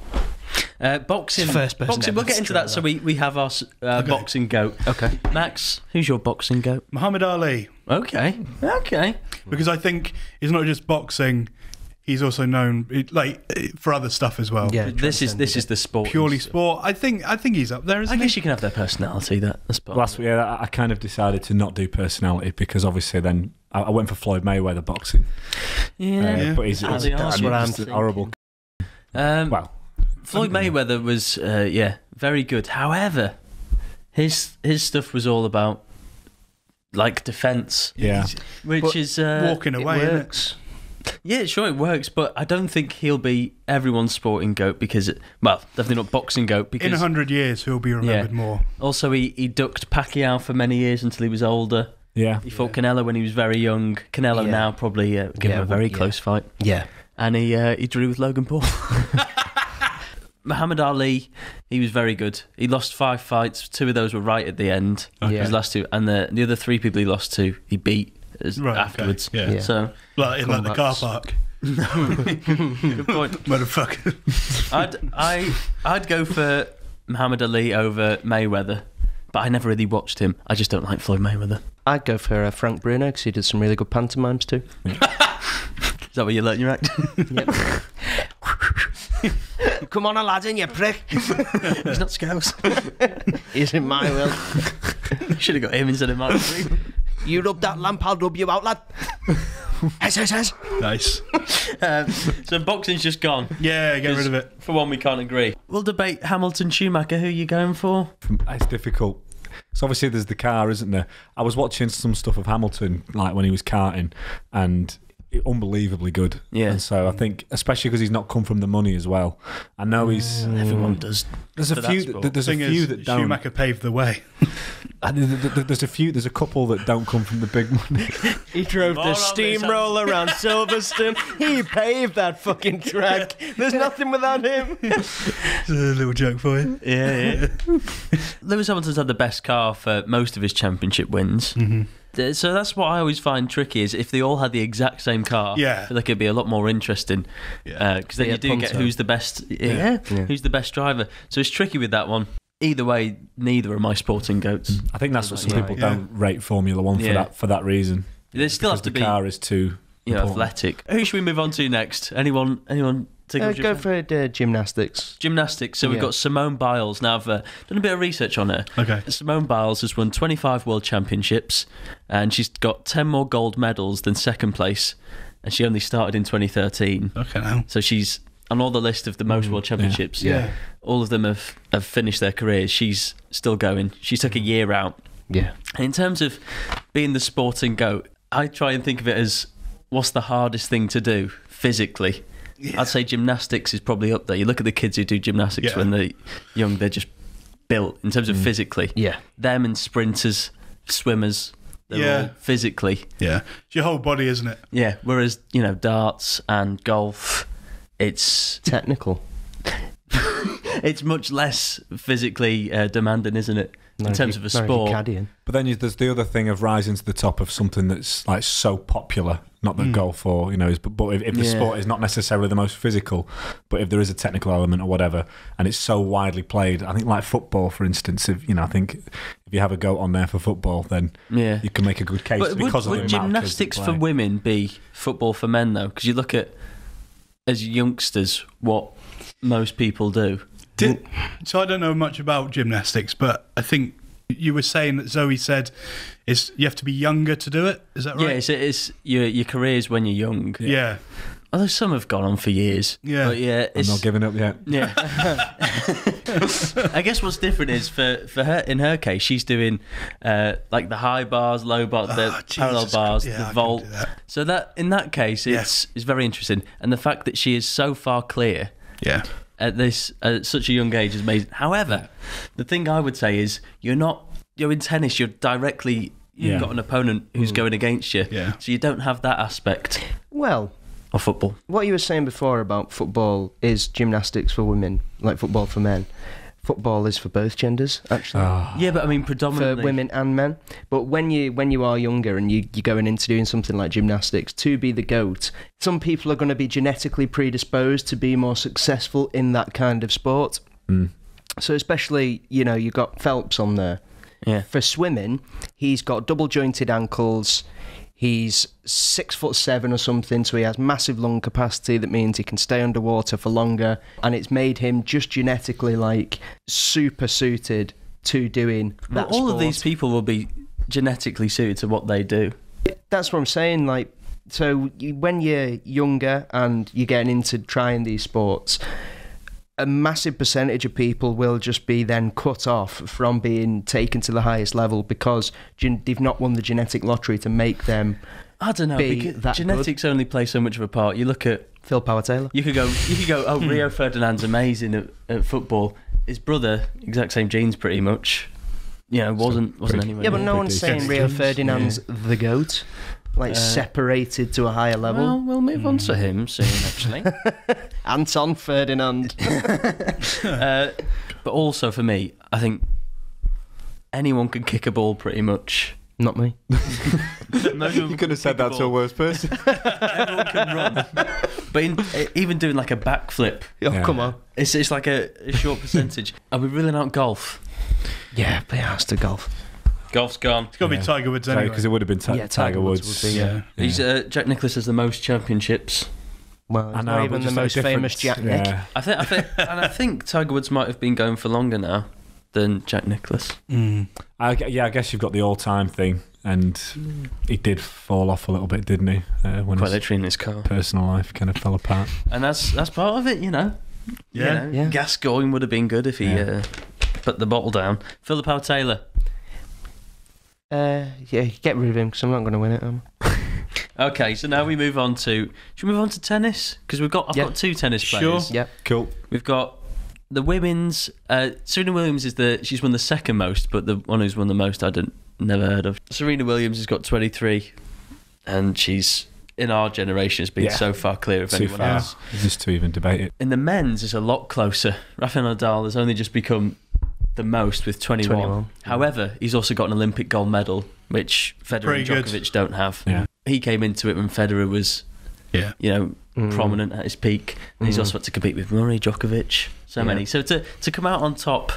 Uh, boxing. First person boxing. We'll get into that. So we, we have our s- uh, boxing goat. Okay. Max, who's your boxing goat? Muhammad Ali. Okay. Okay. Because I think it's not just boxing, he's also known it- like eh, for other stuff as well. Yeah. this is this is the sport. purely sport. I think I think he's up there. I guess he? you can have their personality. That that's part Last of year, I I kind of decided to not do personality because obviously then I I went for Floyd Mayweather boxing. Yeah. Uh, Yeah. But he's, As it's, they are, I that's mean, what I'm just thinking. horrible. Um, Well, Floyd Mayweather was, uh, yeah, very good. However, his his stuff was all about like defense, yeah. Which But is uh, walking away. it? works. Yeah, sure, it works, but I don't think he'll be everyone's sporting goat because, it, well, definitely not boxing goat Because In a hundred years, he'll be remembered more. also he, he ducked Pacquiao for many years until he was older. Yeah. He fought Canelo when he was very young. Canelo Yeah. now probably uh, give Yeah, him a very yeah. close fight, Yeah. and he uh, he drew with Logan Paul. *laughs* *laughs* Muhammad Ali, he was very good. He lost five fights. Two of those were right at the end. Okay. His last two, and the the other three people he lost to, he beat as- Right, okay, afterwards. yeah. Yeah. So Like in like the car park, *laughs* good point. *laughs* motherfucker. I'd I I'd go for Muhammad Ali over Mayweather, but I never really watched him. I just don't like Floyd Mayweather. I'd go for uh, Frank Bruno because he did some really good pantomimes too. *laughs* Is that where you learn your act? *laughs* Come on, Aladdin, you prick. *laughs* He's not Scouse. *laughs* He's in my will. You should have got him instead of Mark. You rub that lamp, I'll rub you out, lad. Yes, yes, yes. nice. um, so boxing's just gone. Yeah, get rid of it. For one, we can't agree. We'll debate Hamilton Schumacher. Who are you going for? It's difficult. So obviously there's the car, isn't there? I was watching some stuff of Hamilton, like when he was karting, and it- unbelievably good. Yeah. And so I think, especially because he's not come from the money as well. I know he's. Everyone does. There's a few. That, there's a few is, that don't. Schumacher paved the way. *laughs* I mean, th- th- There's a few. There's a couple that don't come from the big money. *laughs* He drove More the steamroller around *laughs* Silverstone. He paved that fucking track. There's nothing without him. It's a little joke for you. Yeah, yeah. Lewis Hamilton's had the best car for most of his championship wins. Mm-hmm. Uh, So that's what I always find tricky is if they all had the exact same car. Yeah. I feel like it'd be a lot more interesting. Yeah. Because then Be you a do get who's the best. Yeah, Yeah. Who's the best driver? So it's tricky with that one. Either way, neither are my sporting goats. I think that's what some Yeah. people Yeah. don't rate Formula One for that for that reason. They still Because have to the be, car is too. you know, athletic. Who should we move on to next? Anyone? Anyone? Take Uh, go favourite? for uh, gymnastics. Gymnastics. So we've Yeah. got Simone Biles. Now I've uh, done a bit of research on her. Okay. Simone Biles has won 25 world championships and she's got 10 more gold medals than second place. And she only started in 2013. Okay now. So she's on all the list of the most world championships. Yeah. All of them have, have finished their careers. She's still going. She took a year out. Yeah. And in terms of being the sporting goat, I try and think of it as what's the hardest thing to do physically. I'd say gymnastics is probably up there. You look at the kids who do gymnastics Yeah. when they're young, they're just built in terms of physically. Yeah. Them and sprinters, swimmers, they're Yeah. all physically. Yeah. It's your whole body, isn't it? Yeah. Whereas, you know, darts and golf, it's Technical. *laughs* it's much less physically uh, demanding, isn't it? In terms you- of a not sport. caddying. But then you, there's the other thing of rising to the top of something that's like so popular. Not that hmm. golf or you know, is, but, but if, if the Yeah. sport is not necessarily the most physical, but if there is a technical element or whatever, and it's so widely played, I think like football, for instance, if you know, I think if you have a goat on there for football, then Yeah. you can make a good case But would, because would of the amount of gymnastics for women be football for men though? Because you look at as youngsters what most people do. Did, so I don't know much about gymnastics, but I think you were saying that Zoe said is you have to be younger to do it. Is that Yeah, right? it's, it's your your career is when you're young. yeah. Although some have gone on for years. Yeah. but yeah, I'm not giving up yet. yeah. *laughs* I guess what's different is for for her in her case, she's doing uh, like the high bars, low bar, the Oh, parallel bars, Yeah, the couldn't vault. do that. So that in that case, it's it's very interesting, and the fact that she is so far clear Yeah. At this at such a young age is amazing. However, the thing I would say is you're not you're in tennis. You're directly you've Yeah. got an opponent who's mm. going against you, Yeah. so you don't have that aspect Well, of football. what you were saying before about football is gymnastics for women, like football for men. Football is for both genders, actually. Ah. Yeah, but I mean predominantly for women and men. But when you when you are younger and you, you're going into doing something like gymnastics, to be the goat, some people are going to be genetically predisposed to be more successful in that kind of sport. Hmm. So especially, you know, you've got Phelps on there. Yeah. For swimming, he's got double jointed ankles. He's six foot seven or something, so he has massive lung capacity. That means he can stay underwater for longer, and it's made him just genetically like super suited to doing Well, that. all of these people will be genetically suited to what they do. That's what I'm saying. Like, so when you're younger and you're getting into trying these sports, a massive percentage of people will just be then cut off from being taken to the highest level because gen- they've not won the genetic lottery to make them I don't know. Be Because genetics only play so much of a part. You look at Phil Power Taylor. you could go you could go. Oh, Hmm. Rio Ferdinand's amazing at, at football. His brother, exact same genes, pretty much. You know, wasn't wasn't anywhere. Yeah, but no one's saying Rio Ferdinand's the goat, like Uh, separated to a higher level. Well, we'll move on to him soon, actually. *laughs* Anton Ferdinand. *laughs* uh, but also for me, I think anyone can kick a ball pretty much. Not me. *laughs* You could have said that to a worse person. Everyone can run, but in, even doing like a backflip, Oh, Yeah. come on. it's it's like a, a short percentage. Are we ruling out golf? Yeah, but it has to golf. Golf's gone. It's got to Yeah. be Tiger Woods anyway. Because it would have been Ti- Yeah, Tiger, Woods. would be, yeah. He's uh, Jack Nicklaus has the most championships. Well, I he's know, not but even the just at most famous Jack different- Nick. Yeah. I think, I think, *laughs* and I think Tiger Woods might have been going for longer now than Jack Nicklaus. Mm. I, gu- yeah, I guess you've got the all-time thing, and he did fall off a little bit, didn't he? Uh, when Quite his literally in his car, personal life kind of fell apart. and that's that's part of it, you know. Yeah. you know, Yeah. Gascoigne would have been good if he Yeah. uh, put the bottle down. Philip Howe Taylor. Uh, yeah, get rid of him because I'm not going to win it. am I? *laughs* Okay, so now we move on to. Should we move on to tennis? Because we've got I've Yeah. got two tennis Sure. players. Yep. Cool. We've got the women's. Uh, Serena Williams is the she's won the second most, but the one who's won the most I didn't never heard of. Serena Williams has got 23, and she's in our generation has been Yeah. so far clear of Too anyone far. else. Just to even debate it. In the men's, it's a lot closer. Rafael Nadal has only just become the most with 21. 21. However, he's also got an Olympic gold medal, which Federer Pretty and good. Djokovic don't have. Yeah. He came into it when Federer was, Yeah. you know, Mm. prominent at his peak. And he's Mm. also had to compete with Murray, Djokovic, so Yeah. many. So to to come out on top,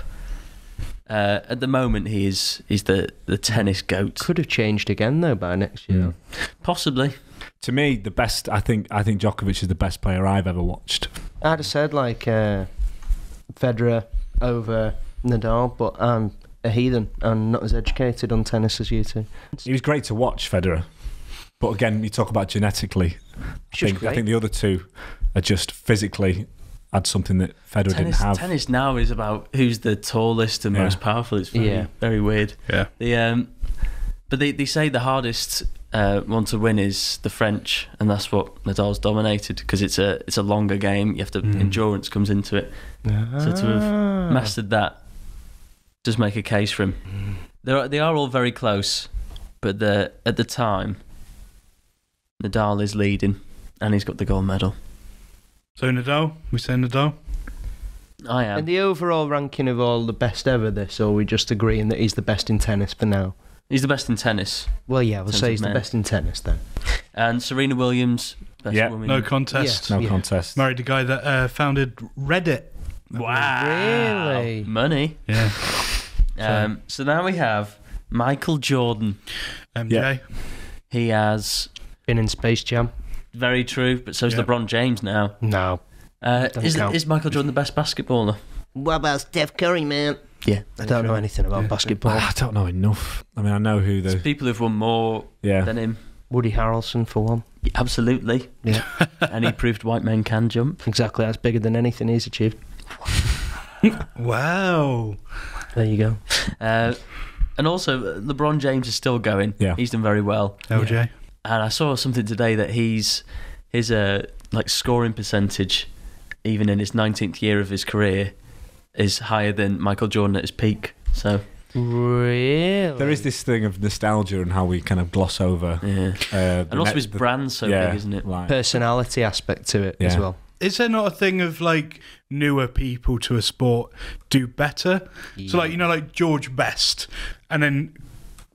uh, at the moment he is he's the the tennis goat. Could have changed again though by next year. Mm. Possibly. To me, the best. I think. I think Djokovic is the best player I've ever watched. I'd have said like uh, Federer over Nadal, but I'm a heathen and not as educated on tennis as you two. He was great to watch, Federer. But again, you talk about genetically. I Just think, I think the other two are just physically had something that Federer didn't Tennis, have. tennis now is about who's the tallest and Yeah. most powerful. It's very, Yeah. very weird. Yeah. The um, but they, they say the hardest uh, one to win is the French, and that's what Nadal's dominated because it's a it's a longer game. You have to Mm. endurance comes into it. So to have Ah. mastered that does make a case for him. They are they are all very close, but the at the time, Nadal is leading, and he's got the gold medal. So Nadal, we say Nadal. I am. And the overall ranking of all the best ever, this, or are we just agreeing that he's the best in tennis for now? He's the best in tennis, Well, yeah, we'll say of he's the best in tennis then. and Serena Williams, best Yeah. woman. No contest. no Yeah. contest. Married the guy that uh, founded Reddit. Wow, Really? money. Yeah. *laughs* Um, so now we have Michael Jordan. MJ. Yeah. He has Been in Space Jam? very true, but so's Yeah. LeBron James now. No. Uh, Doesn't is, count. is Michael Jordan the best basketballer? What about Steph Curry, man? Yeah, I don't know anything about Yeah. basketball. I don't know enough. I mean, I know who There's the people who've won more yeah. than him. Woody Harrelson, for one. Yeah, Absolutely. Yeah. *laughs* and he proved white men can jump. Exactly, that's bigger than anything he's achieved. *laughs* Wow. There you go. Uh, and also, uh, LeBron James is still going. Yeah. He's done very well. LJ. And I saw something today that he's his uh, like scoring percentage, even in his 19th year of his career, is higher than Michael Jordan at his peak. So Really? There is this thing of nostalgia and how we kind of gloss over. yeah. Uh, And also net- his the- brand's so yeah, big, isn't it? Like, personality aspect to it as well. Is there not a thing of like newer people to a sport do better? So like you know like George Best and then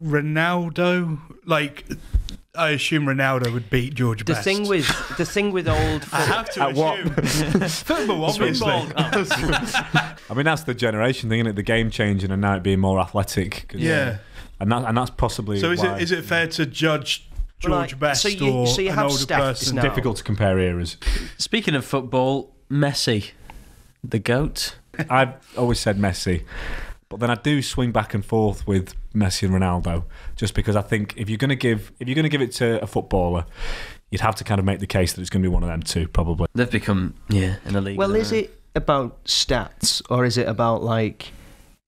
Ronaldo like I assume Ronaldo would beat George The Best. thing with the thing with old *laughs* I have to At what? assume *laughs* football obviously. *laughs* I mean, that's the generation thing, isn't it? The game changing and now it being more athletic. 'cause- Yeah. and that and that's possibly So is why- it is it fair to judge George Like, Best so you- or so you an have older stats person. now. Difficult to compare eras. Speaking of football, Messi, the goat. I've always said Messi, but then I do swing back and forth with Messi and Ronaldo, just because I think if you're going to give if you're going to give it to a footballer, you'd have to kind of make the case that it's going to be one of them two, probably. They've become yeah in the league. Well, is it about stats or is it about like,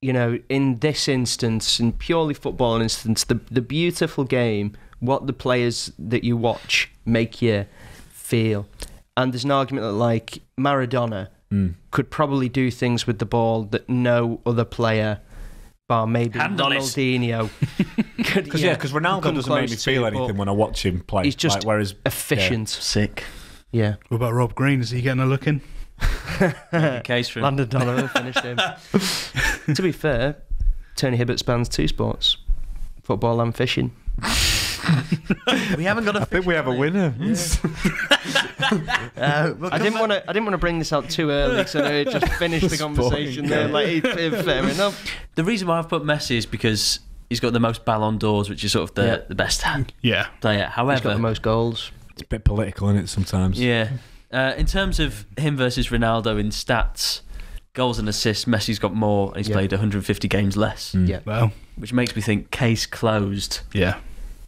you know, in this instance, in purely football instance, the the beautiful game, what the players that you watch make you feel, and there's an argument that like Maradona Mm. could probably do things with the ball that no other player, bar maybe Handle it. Ronaldinho, *laughs* could. Because yeah, because Ronaldo doesn't make me feel but anything when I watch him play. He's just like, whereas efficient. sick? Yeah. What about Rob Green? Is he getting a look in? Case for him. Landon Donovan finished him. *laughs* to be fair, Tony Hibbert spans two sports: football and fishing. *laughs* we haven't got a. I think we have a winner. *laughs* Uh, I didn't want to. I didn't want to bring this out too early, so I it just finished the *laughs* conversation there. Like, it- it- fair enough. The reason why I've put Messi is because he's got the most Ballon d'Ors, which is sort of the, Yeah. the best Yeah. player. He's got the most goals. it's a bit political in it sometimes. yeah, uh, in terms of him versus Ronaldo in stats, goals and assists, Messi's got more, and he's Yeah. played 150 games less, Mm. Yeah. Well, which makes me think case closed yeah.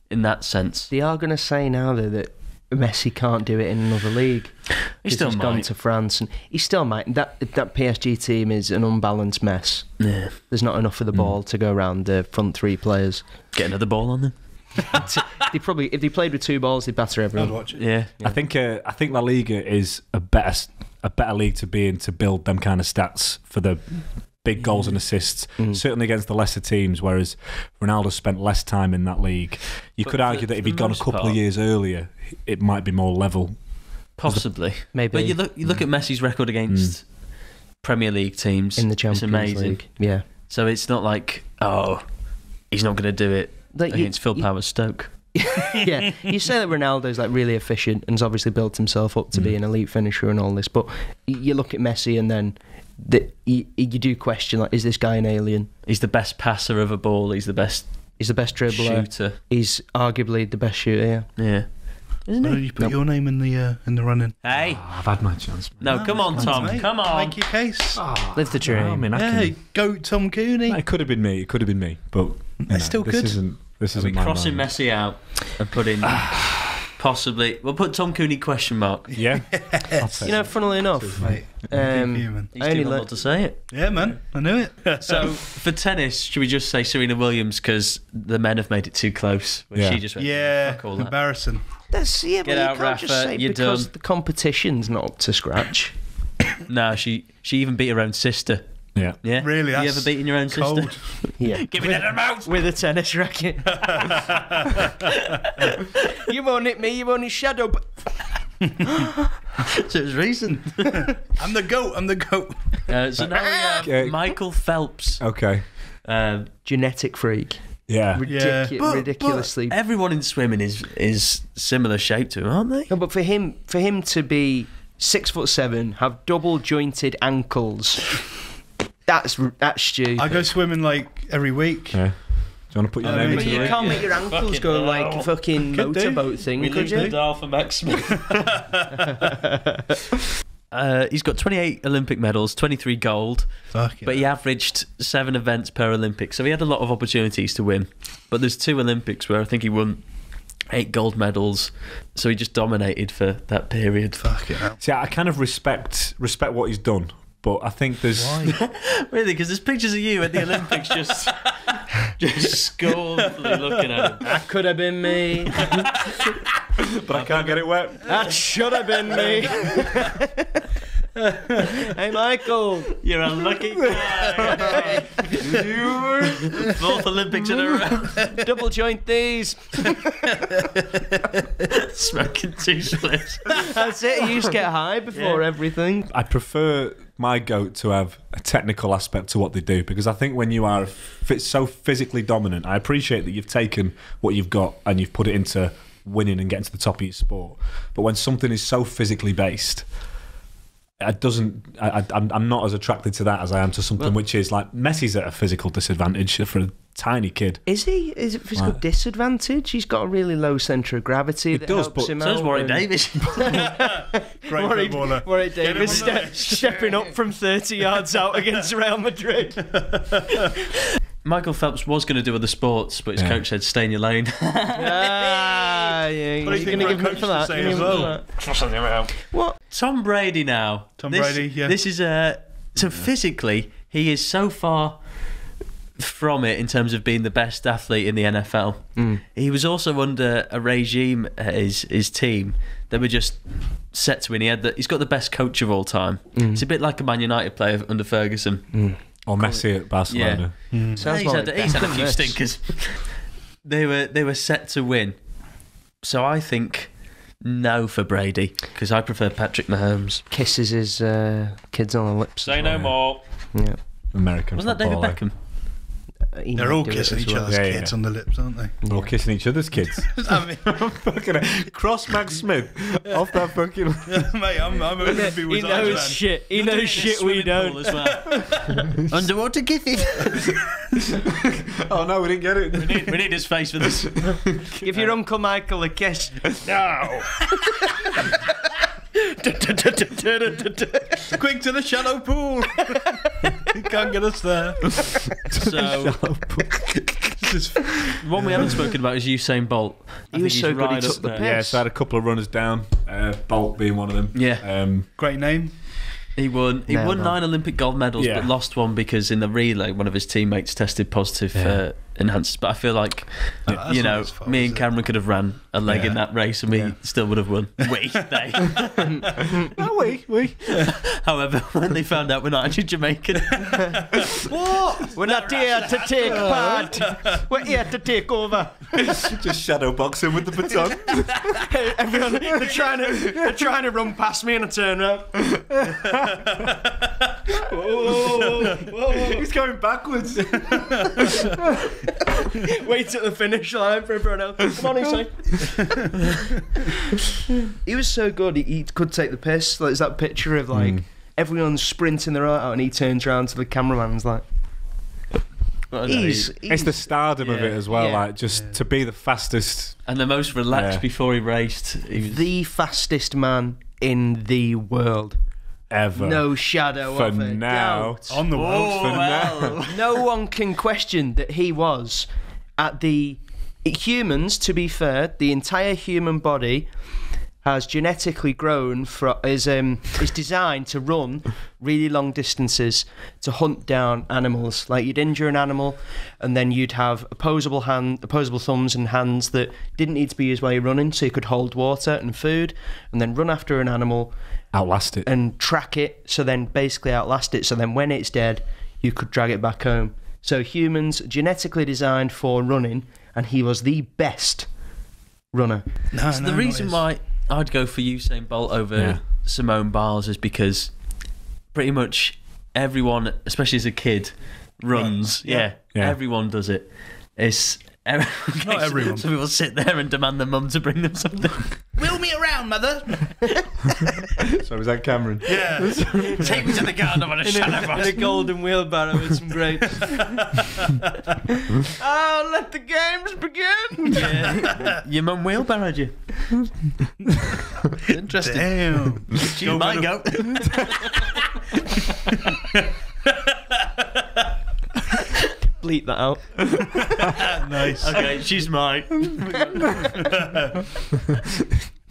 In that sense. They are going to say now though that Messi can't do it in another league. He 'Cause still he's might. gone to France, and he still might. That that PSG team is an unbalanced mess. Yeah. There's not enough of the ball to go around the front three players. Get another ball on them. *laughs* They probably, if they played with two balls, they'd batter I'd everyone. watch it. Yeah. I think uh, I think La Liga is a better a better league to be in to build them kind of stats for the big goals and assists. Mm. Certainly against the lesser teams, whereas Ronaldo spent less time in that league. You But could for- argue that if he'd gone a couple part- of years earlier, it might be more level. Possibly. Maybe But you look you look at Messi's record against Premier League teams. in the it's Champions amazing. League. Yeah. So it's not like oh, he's not going to do it Like, you- against Phil you- Powers Stoke. *laughs* yeah, you say that Ronaldo's like really efficient and has obviously built himself up to be Mm. an elite finisher and all this, but you look at Messi and then the, you, you do question like, is this guy an alien? He's the best passer of a ball. He's the best He's the best dribbler. shooter. He's arguably the best shooter. Yeah. Yeah. Isn't Why he? you put Nope. your name in the uh, in the running? Hey. I've had my chance. No, come on, Tom. mate. Come on. Make your case. Live the dream. I mean, I Hey, can, go Tom Cooney. it could have been me. It could have been me, but it's know, still this good. Isn't, this Are we isn't my crossing line. Messi out and putting *sighs* *sighs* possibly? We'll put Tom Cooney question mark. Yeah, *laughs* I'll You know, funnily enough, Mate, um, human. He's I only too le- humble to say it. Yeah, man, I knew it. *laughs* So *laughs* for tennis, should we just say Serena Williams because the men have made it too close? Where Yeah. she just went, yeah, fuck all that. embarrassing. that's yeah, but Get you out, can't just Rafa, say you're because done. the competition's not up to scratch. *coughs* No, she she even beat her own sister. Yeah. Yeah, Really, you ever beaten your own Cold. sister? *laughs* Yeah, Give me that amount! with a tennis racket. *laughs* *laughs* you won't hit me. You won't hit shadow. But so it's was recent. I'm the goat. I'm the goat. Uh, so now we have Okay. Michael Phelps. Okay. Um, genetic freak. Yeah. Ridicu- but- ridiculously. but everyone in swimming is is similar shape to him, aren't they? No, but for him, for him to be six foot seven, have double jointed ankles, that's r- that's stupid. I go swimming like every week. Yeah. Do you want to put your I name mean, but into you the ring? can't make your ankles Fucking go like a fucking Could do. motorboat thing, We could lose you? Nadal for Max Smith. *laughs* uh, he's got 28 Olympic medals, 23 gold, Fuck but he averaged seven events per Olympic, so he had a lot of opportunities to win. But there's two Olympics where I think he won eight gold medals, so he just dominated for that period. Fuck it. See, I kind of respect respect what he's done, but I think there's *laughs* *laughs* Really, because there's pictures of you at the Olympics just *laughs* just scornfully looking at him. That could have been me. but I can't get it wet. That should have been me. hey, Michael. You're a lucky guy. Fourth Olympics in a row. Double joint these. Smoking two splits. That's it. You used to get high before Yeah. everything. I prefer my goat to have a technical aspect to what they do because I think when you are so physically dominant, I appreciate that you've taken what you've got and you've put it into winning and getting to the top of your sport. But when something is so physically based, it doesn't. I, I, I'm, I'm not as attracted to that as I am to something Well- which is like Messi's at a physical disadvantage for a tiny kid. Is he? Is it physical Right. disadvantage? He's got a really low centre of gravity. It that does, helps but- him So is out Warwick and- Davis. *laughs* Great Warwick, footballer. Warwick Get Davis ste- stepping up from 30 yards out against Real Madrid. *laughs* Michael Phelps was going to do other sports, but his Yeah. coach said, "Stay in your lane." *laughs* ah, yeah, What do you going to give him for that. say You're as well? that. What? Tom Brady now. Tom This- Brady, yeah. This is a so physically he is so far from it in terms of being the best athlete in the NFL. Mm. He was also under a regime at his his team that were just set to win. He had the, he's got the best coach of all time. Mm. It's a bit like a Man United player under Ferguson. Or Messi at Barcelona. Sounds he's, more had, like he's had a few this. stinkers. *laughs* they were they were set to win. So I think no for Brady because I prefer Patrick Mahomes. Kisses his uh, kids on the lips. Say no well. more. Yeah. American. Wasn't that David footballer. Beckham? They're all kissing each well. other's Yeah, yeah, kids yeah. on the lips, aren't they? They're all kissing each other's kids. *laughs* I mean, *laughs* fucking cross Max Smith off that fucking. *laughs* mate, I'm, I'm a rugby He with knows shit. He knows shit we don't. as well. Underwater kissing. oh no, we didn't get it. we, need, we need his face for this. Give your Uncle Michael a kiss. No. *laughs* Quick to the shallow pool. you *laughs* can't get us there. So *laughs* This is one we haven't spoken about is Usain Bolt. I He was so he's good, he took the piss. Yeah, so I had a couple of runners down. Uh, Bolt being one of them. Yeah. Um, great name. He won. He Nailed won on. nine Olympic gold medals, Yeah. but lost one because in the relay, one of his teammates tested positive for enhanced. But I feel like, that's you know, me is and it? Cameron could have ran a leg in that race, and we Yeah. still would have won. *laughs* We, they. oh, *laughs* we, we. *laughs* However, when they found out we're not actually Jamaican, We're not here to take part. We're here to take over. Just shadow boxing with the baton. Everyone, they're trying to, they're trying to run past me, and I turn around. He's going backwards. Wait at the finish line for everyone else. Come on, Usain. He was so good. He, he could take the piss. Like, there's that picture of like mm. everyone's sprinting their heart out, and he turns around to the cameraman and's like, he's, It's the stardom of it as well. Yeah. Like just to be the fastest. and the most relaxed Yeah. before he raced. He was, the fastest man in the world. Ever. No shadow For of a now. doubt. On the world. oh, well. *laughs* no one can question that he was at the humans to be fair the entire human body has genetically grown for is um is designed to run really long distances to hunt down animals like you'd injure an animal and then you'd have opposable hand opposable thumbs and hands that didn't need to be used while you're running so you could hold water and food and then run after an animal Outlast it. and track it so then basically outlast it so then when it's dead you could drag it back home so humans genetically designed for running and he was the best runner No, So no, the reason his. why I'd go for Usain Bolt over Yeah. Simone Biles is because pretty much everyone, especially as a kid, runs. Yeah, Yeah. everyone does it. It's *laughs* okay, Not so- everyone. So people sit there and demand their mum to bring them something. Wheel me around, mother. *laughs* So was that Cameron? Yeah. *laughs* Take me to the garden. I want to shut in a golden wheelbarrow with some grapes *laughs* oh let the games begin Yeah. Your mum wheelbarrowed you. Interesting. Damn. She Go might go. bleep that out nice. okay, she's mine.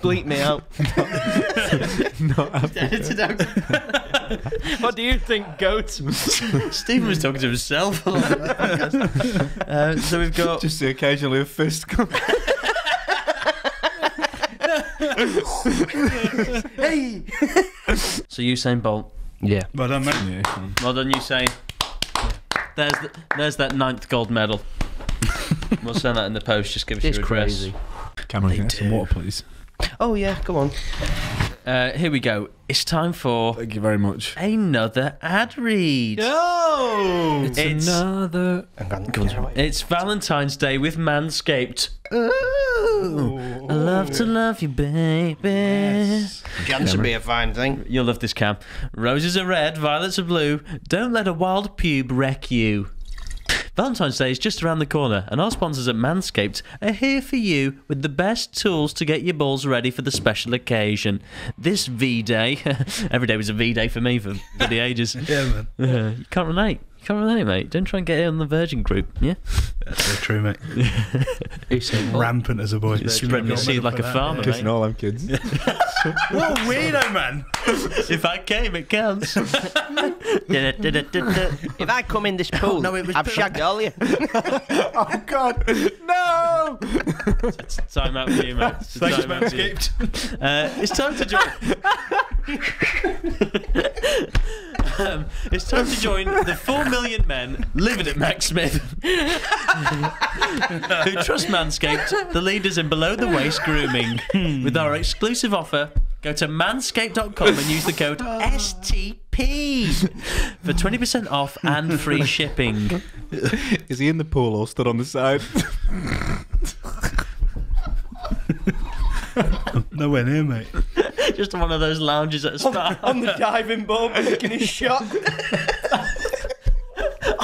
Bleep me out *laughs* Edit it out. *laughs* what do you think goat *laughs* Stephen was talking to himself. uh, so we've got Just occasionally a fist. come- hey. so Usain Bolt. yeah Well done, mate. yeah. Well done, Usain. There's the, there's that ninth gold medal. we'll send that in the post. Just give us it's your address. crazy Cameron, can I get some water, please? Oh yeah come on Uh, here we go. It's time for Thank you very much. another ad read. Oh, It's, another. it's Valentine's Day with Manscaped. Ooh, I love love to love you, baby. Chance would be a fine thing. You'll love this, Cam. Roses are red, violets are blue. Don't let a wild pube wreck you. Valentine's Day is just around the corner, and our sponsors at Manscaped are here for you with the best tools to get your balls ready for the special occasion. This V Day, *laughs* every day was a V Day for me for, the ages. Yeah, man. *laughs* You can't relate. You can't relate, mate. Don't try and get it on the Virgin group, yeah? *laughs* That's so true, mate. Who's saying what? Rampant as a boy. It's spreading Got seed like a that, farmer, yeah. mate. all them kids. *laughs* What a weirdo, man. *laughs* If I came, it counts. If I come in this pool, no, it was I've shagged all you. oh God, no! time out for you, mate. It's Thanks, time out for you. Uh, it's time to join. Um, it's time to join the four million men living at Max Smith who trust Manscaped, the leaders in below the waist grooming. With our exclusive offer, go to manscaped.com and use the code STP for 20% off and free shipping. Is he in the pool or stood on the side? Nowhere near, mate. *laughs* Just one of those lounges at a spa. On the diving board, making a shot. *laughs*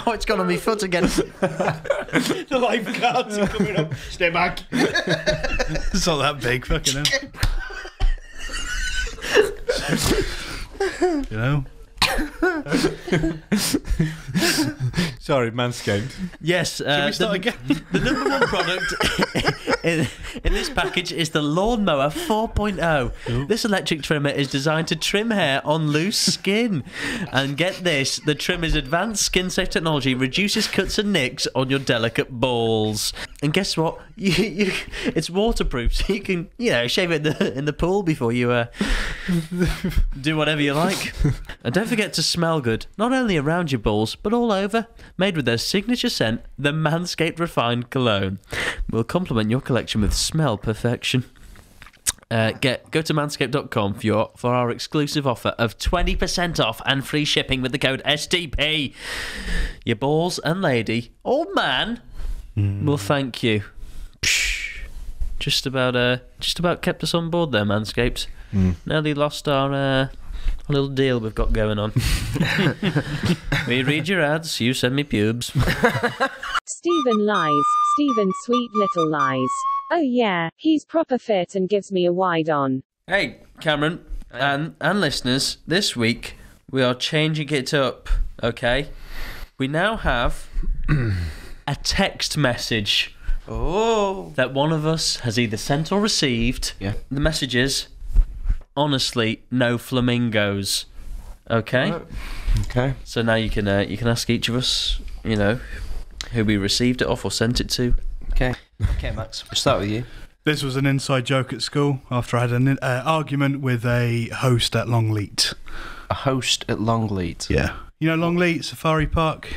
Oh, it's gone on my foot again. *laughs* The lifeguards are coming up. Stay back. It's not that big, fucking hell. you know? Sorry, Manscaped. Yes, uh, Can we start the, again? the number one product in, in this package is the Lawnmower 4.0. This electric trimmer is designed to trim hair on loose skin. And get this the trimmer's advanced skin safe technology reduces cuts and nicks on your delicate balls. And guess what? *laughs* You, you, it's waterproof, so you can, you know, shave it in the, in the pool before you uh, do whatever you like. And don't forget to smell good, not only around your balls, but all over. Made with their signature scent, the Manscaped Refined Cologne. will complement your collection with smell perfection. Uh, get go to manscaped.com for your for our exclusive offer of 20% off and free shipping with the code STP. Your balls and lady or man will thank you. Psh, Just about uh just about kept us on board there, Manscaped. Nearly lost our uh, little deal we've got going on. *laughs* *laughs* we read your ads, you send me pubes. Stephen lies. Stephen sweet little lies. Oh yeah, he's proper fit and gives me a wide on. Hey, Cameron and and listeners, this week we are changing it up. Okay, we now have *clears throat* a text message Oh. that one of us has either sent or received. Yeah. The message is, honestly, no flamingos. Okay, Okay. so now you can uh, you can ask each of us, you know, who we received it off or sent it to. Okay. Okay, Max. We'll start with you. This was an inside joke at school after I had an uh, argument with a host at Longleat. A host at Longleat. Yeah. You know Longleat Safari Park?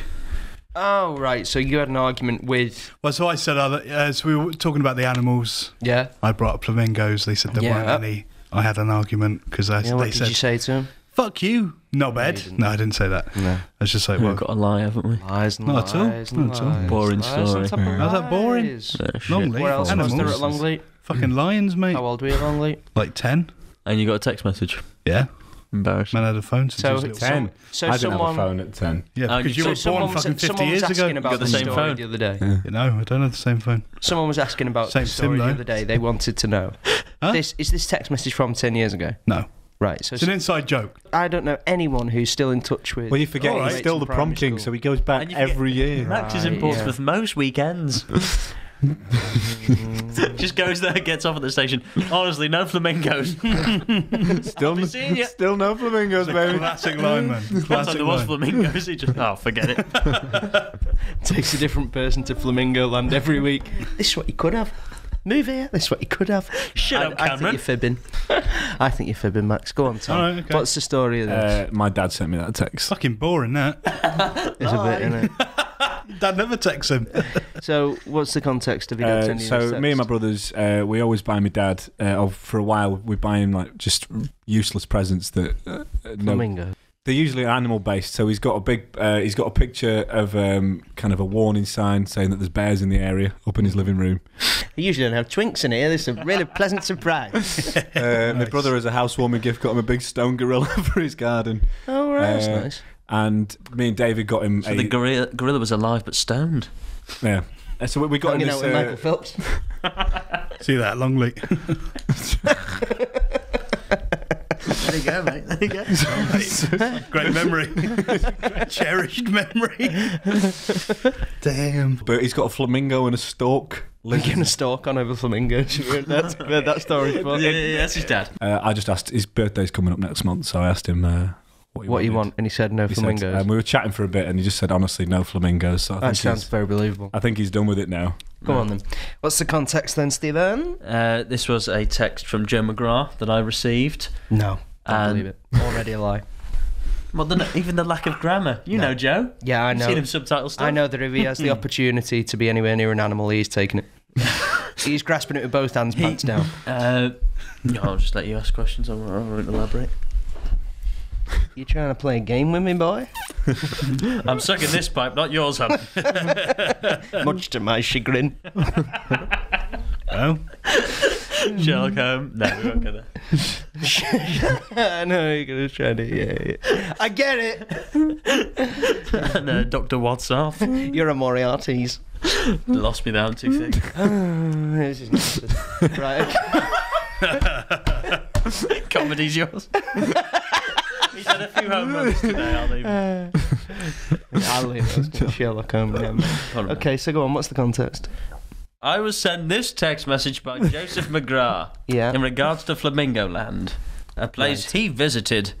Oh, right. So you had an argument with. Well, so I said, other, as we were talking about the animals, Yeah. I brought up flamingos. They said there Yeah. weren't any. I had an argument because Yeah, they what did said, you say to him? Fuck you, No, knobhead. No, didn't. I didn't say that. No. I was just like, well, We've got a lie, haven't we? Lies and Not at all. lies and Not at all. lies. Boring lies on story. top of How's that boring? lies. No, shit. Longleat, What else was animals. there at Longleat? fucking lions, mate. How old were you at Longleat? Like 10? And you got a text message. Yeah. Embarrassing. Man had a phone since So he was little. Ten. So I didn't someone- have a phone at ten. Yeah, Oh, because you- you so were born someone was- fucking 50 someone years was ago. asking about got the the same story phone. the other day. You know, I don't have the same phone. Someone was asking about Same the story sim, the though. other day. They wanted to know. Huh? This is this text message from ten years ago. No. Right. So It's an inside joke. I don't know anyone who's still in touch with. Well, you forget All he's right. still the prom king, so he goes back And you forget- every year. Matches is ah, in Right, Portsmouth yeah. most weekends. *laughs* *laughs* Just goes there, gets off at the station. Honestly, no flamingos. *laughs* Still, be seeing ya. still no flamingos, baby. Classic line, man. Last time Classic there was line. flamingos, he just oh forget it. takes a different person to Flamingo Land every week. This is what you could have. Move here. This is what you could have. Shut I, up, I think you're fibbing. I think you're fibbing, Max. Go on, Tom. All right, okay. What's the story of this? Uh, my dad sent me that text. Fucking boring, that. *laughs* It's a bit, isn't it? *laughs* Dad never texts him. *laughs* So, what's the context of you not Uh, sending so this me and my brothers, uh, we always buy my dad. Uh, oh, for a while, we buy him like just useless presents that uh, uh, no, Flamingo. They're usually animal based. So he's got a big, uh, he's got a picture of um, kind of a warning sign saying that there's bears in the area up in his living room. I usually don't have twinks in here. This is a really pleasant surprise. *laughs* Uh, My brother, as a housewarming gift, got him a big stone gorilla *laughs* for his garden, oh, right, that's Uh, nice. and me and David got him So a the gorilla, gorilla was alive but stoned. yeah. Uh, So we- we got him Hanging this. out with uh, Michael Phelps. *laughs* See that Longleat? There you go, mate. There you go. *laughs* Great memory. *laughs* Cherished memory. Damn. but he's got a flamingo and a stork. We're a stalk on over flamingos. *laughs* That's where that story yeah, from. yeah, yeah, that's his dad. Uh, I just asked his birthday's coming up next month, so I asked him uh, what he What you want? And he said no He said- flamingos. um, we were chatting for a bit, and he just said, honestly, no flamingos. So I that think sounds very believable. I think he's done with it now. Go on then. What's the context then, Stephen? Uh, this was a text from Joe McGrath that I received. No. Don't believe it. Already a lie. Well, the, even the lack of grammar. You No. know, Joe. Yeah, I You've know. seen him subtitle stuff. I know that if he has the *laughs* opportunity to be anywhere near an animal, he's taking it. *laughs* he's grasping it with both hands, pants down. *laughs* Uh, no, I'll just let you ask questions. I won't, I won't elaborate. You trying to play a game with me, boy? I'm sucking this pipe, not yours, hon. Much to my chagrin. Oh, Sherlock Holmes. No, we won't go there. *laughs* I know you're gonna try to. Yeah, yeah. I get it. and uh, Dr. Wadsworth You're a Moriarty's. lost me down too thick. *laughs* This is nonsense. right. okay. *laughs* Comedy's yours. He's had a few home runs today. I'll leave. him. I'll leave Sherlock Holmes. again. Hold on. Okay, so go on. What's the context? I was sent this text message by *laughs* Joseph McGrath Yeah. in regards to Flamingo Land, a place Right. he visited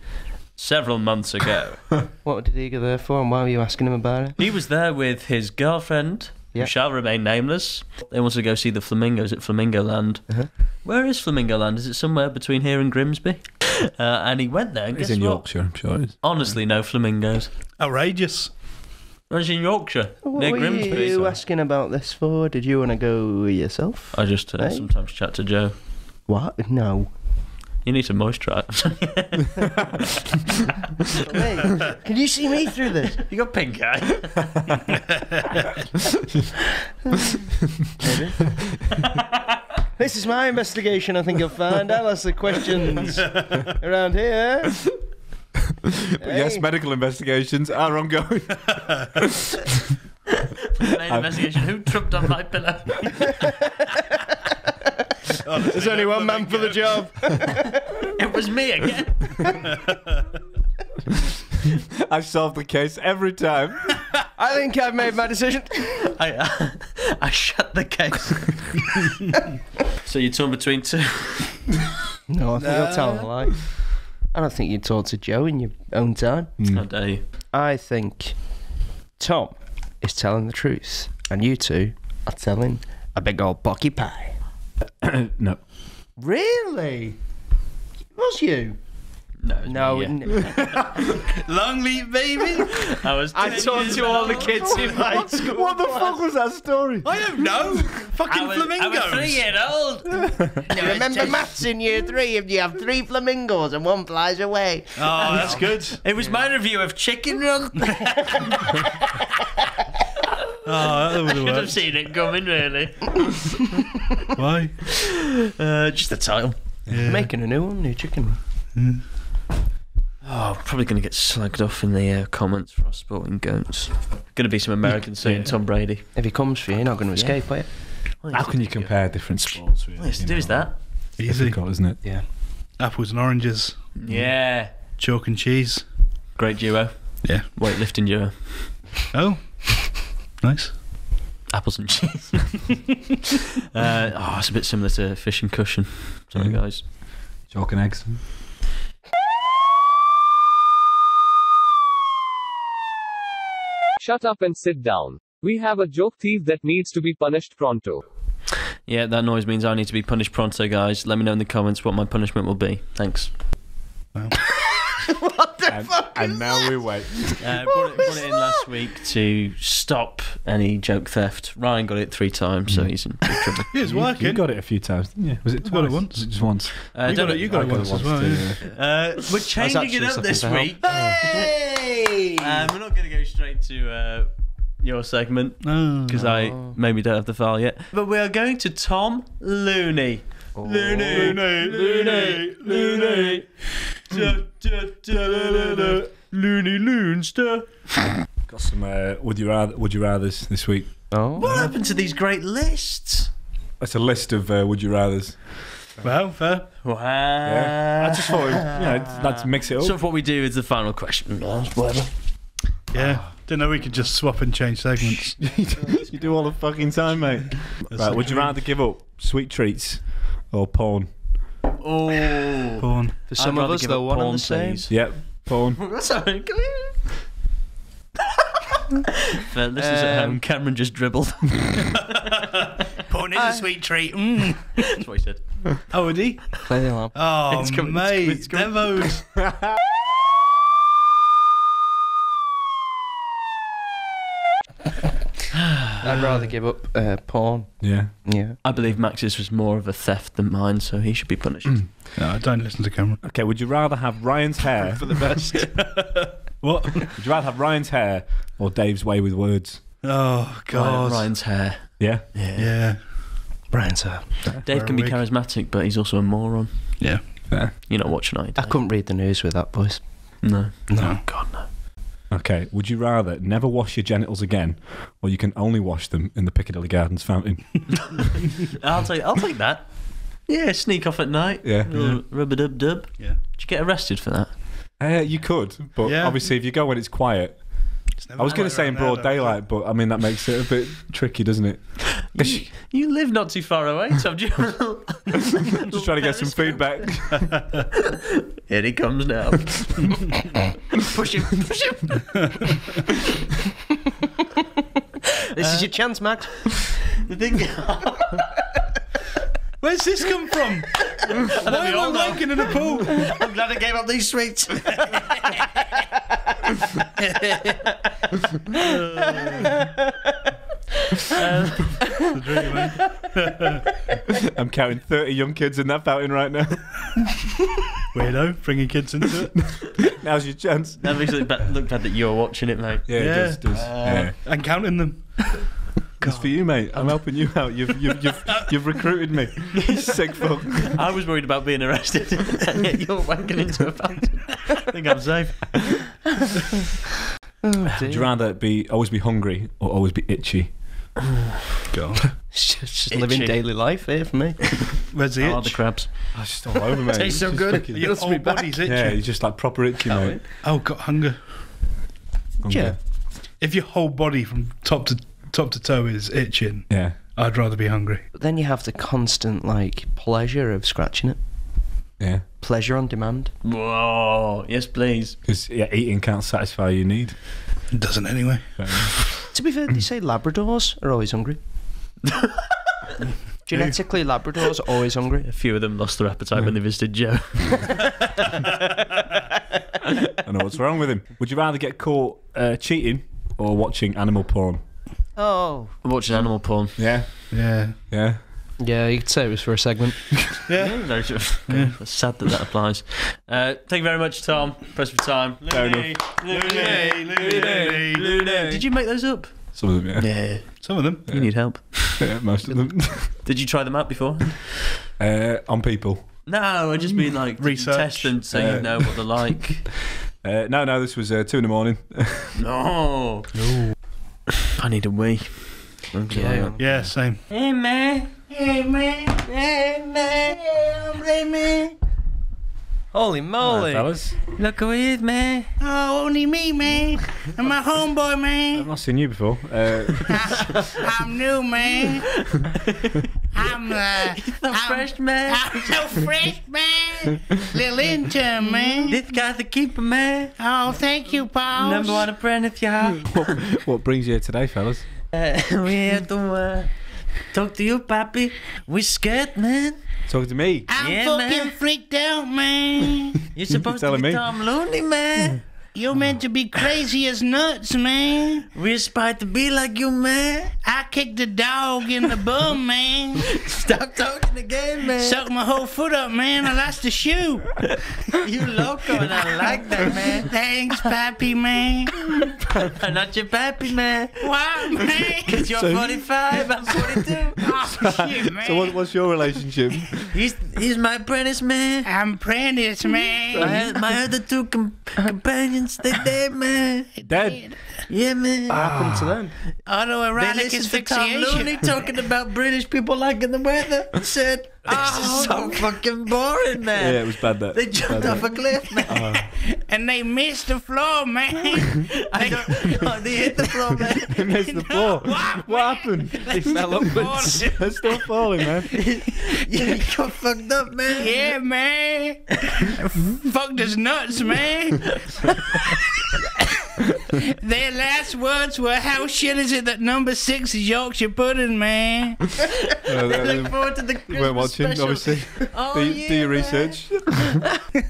several months ago. *laughs* What did he go there for, and why were you asking him about it? he was there with his girlfriend, Yeah. who shall remain nameless. They wanted to go see the flamingos at Flamingo Land. Uh-huh. Where is Flamingo Land? Is it somewhere between here and Grimsby? *laughs* Uh, and he went there. And He's in what? Yorkshire, I'm sure. He's. Honestly, no flamingos. outrageous. I was in Yorkshire, What near were Grimsby. you asking about this for? Did you want to go yourself? I just uh, sometimes chat to Joe. What? No. You need to moisturise. Hey, *laughs* *laughs* can you see me through this? you got pink eye. *laughs* This is my investigation. I think you'll find. I'll ask the questions around here. *laughs* Yes, Hey. medical investigations are ongoing. *laughs* Main investigation. Who tripped on my pillow? *laughs* There's only one man for the job. it was me again. I solved the case every time. I think I've made my decision. I, uh, I shut the case. so you're torn between two. No, I think you're telling a lie. I don't think you talk to Joe in your own time. How dare you? I think Tom is telling the truth, and you two are telling a big old pocky pie. *coughs* no. Really? Was you? No, it was No. me, yeah. n- *laughs* Longleat, baby. I was. I 10 talked to all the kids in *laughs* my school. What the fuck was that story? I don't know. Fucking I was, flamingos. I was three year old. You remember maths in year three if you have three flamingos and one flies away. Oh, *laughs* that's good. It was my review of Chicken Run. Oh, that would have Should have seen it coming, really. Why? Uh, just the title. Yeah. Making a new one, new chicken. Oh, probably going to get slagged off in the uh, comments for our sporting goats. Going to be some Americans saying Tom Brady. If he comes for you, you're not going to escape, are you? How can you compare different sports? Really, All you have to do know? is that. Easy. Difficult, isn't it? Yeah. Apples and oranges. Yeah. Chalk and cheese. Great duo. Yeah. Weightlifting duo. Oh, nice. Apples and cheese. *laughs* uh, oh, it's a bit similar to fish and cushion. Sorry, Mm. guys. Chalk and eggs. Shut up and sit down. We have a joke thief that needs to be punished pronto. Yeah, that noise means I need to be punished pronto, guys. Let me know in the comments what my punishment will be. Thanks. Wow. *laughs* *laughs* and, and now we wait. *laughs* Uh, brought, it, brought it in last week to stop any joke theft. Ryan got it three times, so he's in *laughs* big trouble. It's You, working. you got it a few times, didn't you? Was it I got it twice? once. Was just once? Uh, you don't got it, you got I it once as well. too, yeah. yeah. Uh, we're changing it up this for help. week. Hey! Um, we're not going to go straight to uh, your segment Oh. because I maybe don't have the file yet. But we are going to Tom Looney. Looney, Looney, Looney, Looney. Looney Loonster. Got some uh, would you rather would you rather's this week. Oh. What happened to these great lists? It's a list of uh, would you rather's. Well, fair. Wow. Yeah, I just thought you know let's mix it up. So if what we do is the final question. Whatever. Yeah. Didn't know we could just swap and change segments. you do all the fucking time, mate. right, would you rather give up sweet treats or porn? Oh. Porn. For some of rather us, give they're up one and the same. please. Yep, porn. *laughs* Sorry, come here. For listeners at home, Cameron just dribbled. *laughs* Porn is a sweet treat. Mm. That's what he said. Oh, would he? Play the alarm. Oh, It's coming, it's mate. coming, it's coming. Devos. *laughs* I'd rather give up uh, porn. Yeah. Yeah. I believe Max's was more of a theft than mine, so he should be punished. No, don't listen to Cameron. Okay, would you rather have Ryan's hair? *laughs* For the best. *laughs* What? would you rather have Ryan's hair or Dave's way with words? Oh, God. Ryan's hair. Yeah. Yeah. Yeah. Brian's hair. Dave can be Wear charismatic, but he's also a moron. Yeah. Fair. You're not watching it. I couldn't read the news with that voice. No. No. God, no. Okay, would you rather never wash your genitals again, or you can only wash them in the Piccadilly Gardens fountain? *laughs* I'll take. I'll take that. Yeah, sneak off at night. Yeah. Rub a dub dub. Yeah. Did you get arrested for that? Uh, you could, but Yeah. obviously if you go when it's quiet, It's never I was going to say in broad though, is it? daylight, but I mean that makes it a bit tricky, doesn't it? *laughs* You, you live not too far away, Tom. Do you- *laughs* Just trying to get some feedback. *laughs* Here he comes now. push him, push him. This is your chance, Max. The thing. Where's this come from? *laughs* Why am I wanking in a pool? *laughs* I'm glad I gave up these sweets. The? *laughs* I'm counting 30 young kids in that fountain right now. Weirdo, bringing kids into it. Now's your chance. That makes it look bad that you're watching it, mate. Yeah, it Yeah. does. does. Uh, yeah. And counting them. It's for you, mate. I'm helping you out. You've, you've, you've, you've recruited me. *laughs* Sick fuck. I was worried about being arrested, *laughs* and yet you're wanking into a fountain. *laughs* I think I'm safe. Oh, Would you rather be always be hungry or always be itchy? *sighs* God. It's just, just living daily life here for me. Where's the Oh, the crabs. Oh, it's just all over, mate. Tastes so It's good. fucking- Your whole body's itching. Yeah, you're just like proper itchy, mate. Oh, got hunger. Hungry. Yeah. If your whole body from top to top to toe is itching, Yeah. I'd rather be hungry. But then you have the constant like pleasure of scratching it. Yeah. Pleasure on demand. Whoa, yes, please. Because yeah, eating can't satisfy your need. It doesn't anyway. *laughs* To be fair, they say Labradors are always hungry. *laughs* Genetically, Labradors are always hungry. A few of them lost their appetite when they visited Joe. *laughs* I know what's wrong with him. Would you rather get caught uh, cheating or watching animal porn? Oh. I'm watching animal porn. Yeah. Yeah. Yeah. Yeah, you could say it was for a segment. *laughs* Yeah. Very true. It's sad that that applies. Uh, thank you very much, Tom. Press for time. Fair Looney, Looney, Looney, Looney. Did you make those up? Some of them, yeah. Yeah. Some of them. You need help. *laughs* Yeah, most of them. *laughs* Did you try them out before? uh, on people. No, I just mean like did Research. test them so Uh, you know what they're like. Uh, no, no, this was uh, two in the morning. No. No. *sighs* I need a wee. Yeah. Yeah, same. Hey man. Hey man. Hey man. Hey man. Holy moly! fellas. Look who it is, man. Oh, only me, man. I'm a homeboy, man. I've man. not seen you before. Uh, *laughs* I'm new, man. I'm uh, The I'm, fresh man. I'm so fresh, man. Little intern, man. This guy's the keeper, man. Oh, thank you, Paul. Number one apprentice, y'all. *laughs* what, what brings you here today, fellas? Uh, *laughs* we have to uh, Talk to you, Pappy. We scared, man. Talk to me. I'm Yeah, fucking man. freaked out, man. *laughs* You're supposed to telling be me? Tom Looney, man. You're meant to be crazy as nuts, man. We aspire to be like you, man. I kicked a dog in the bum, man. Stop talking again, man. Sucked my whole foot up, man. I lost the shoe. you loco, and I like that, man. Thanks, Pappy, man. I'm *laughs* not your pappy, man. Why, man? *laughs* Cause you're 45, I'm 42. *laughs* Oh, shit, man. So what, what's your relationship? He's he's my apprentice, man. I'm apprentice, My, man. my other two com- companions, they dead, man. Dead. Yeah, man. What happened to them? They Autoerotic listened to Tom Looney talking about British people liking the weather. and *laughs* Said, *laughs* this is so oh, fucking boring, man. Yeah, it was bad. That They jumped off a cliff, man. Uh-huh. *laughs* And they missed the floor, man. *laughs* I don't, oh, they hit the floor, man. They missed the floor. What happened? They fell upwards. They're still falling, man. you got fucked up, man. Yeah, man. Fucked us nuts, man. *laughs* Their last words were, "How shit is it that number six is Yorkshire pudding, man?" *laughs* *laughs* Uh, Look forward to the Christmas weren't watching, special. obviously. Oh, do, you, yeah, do your research.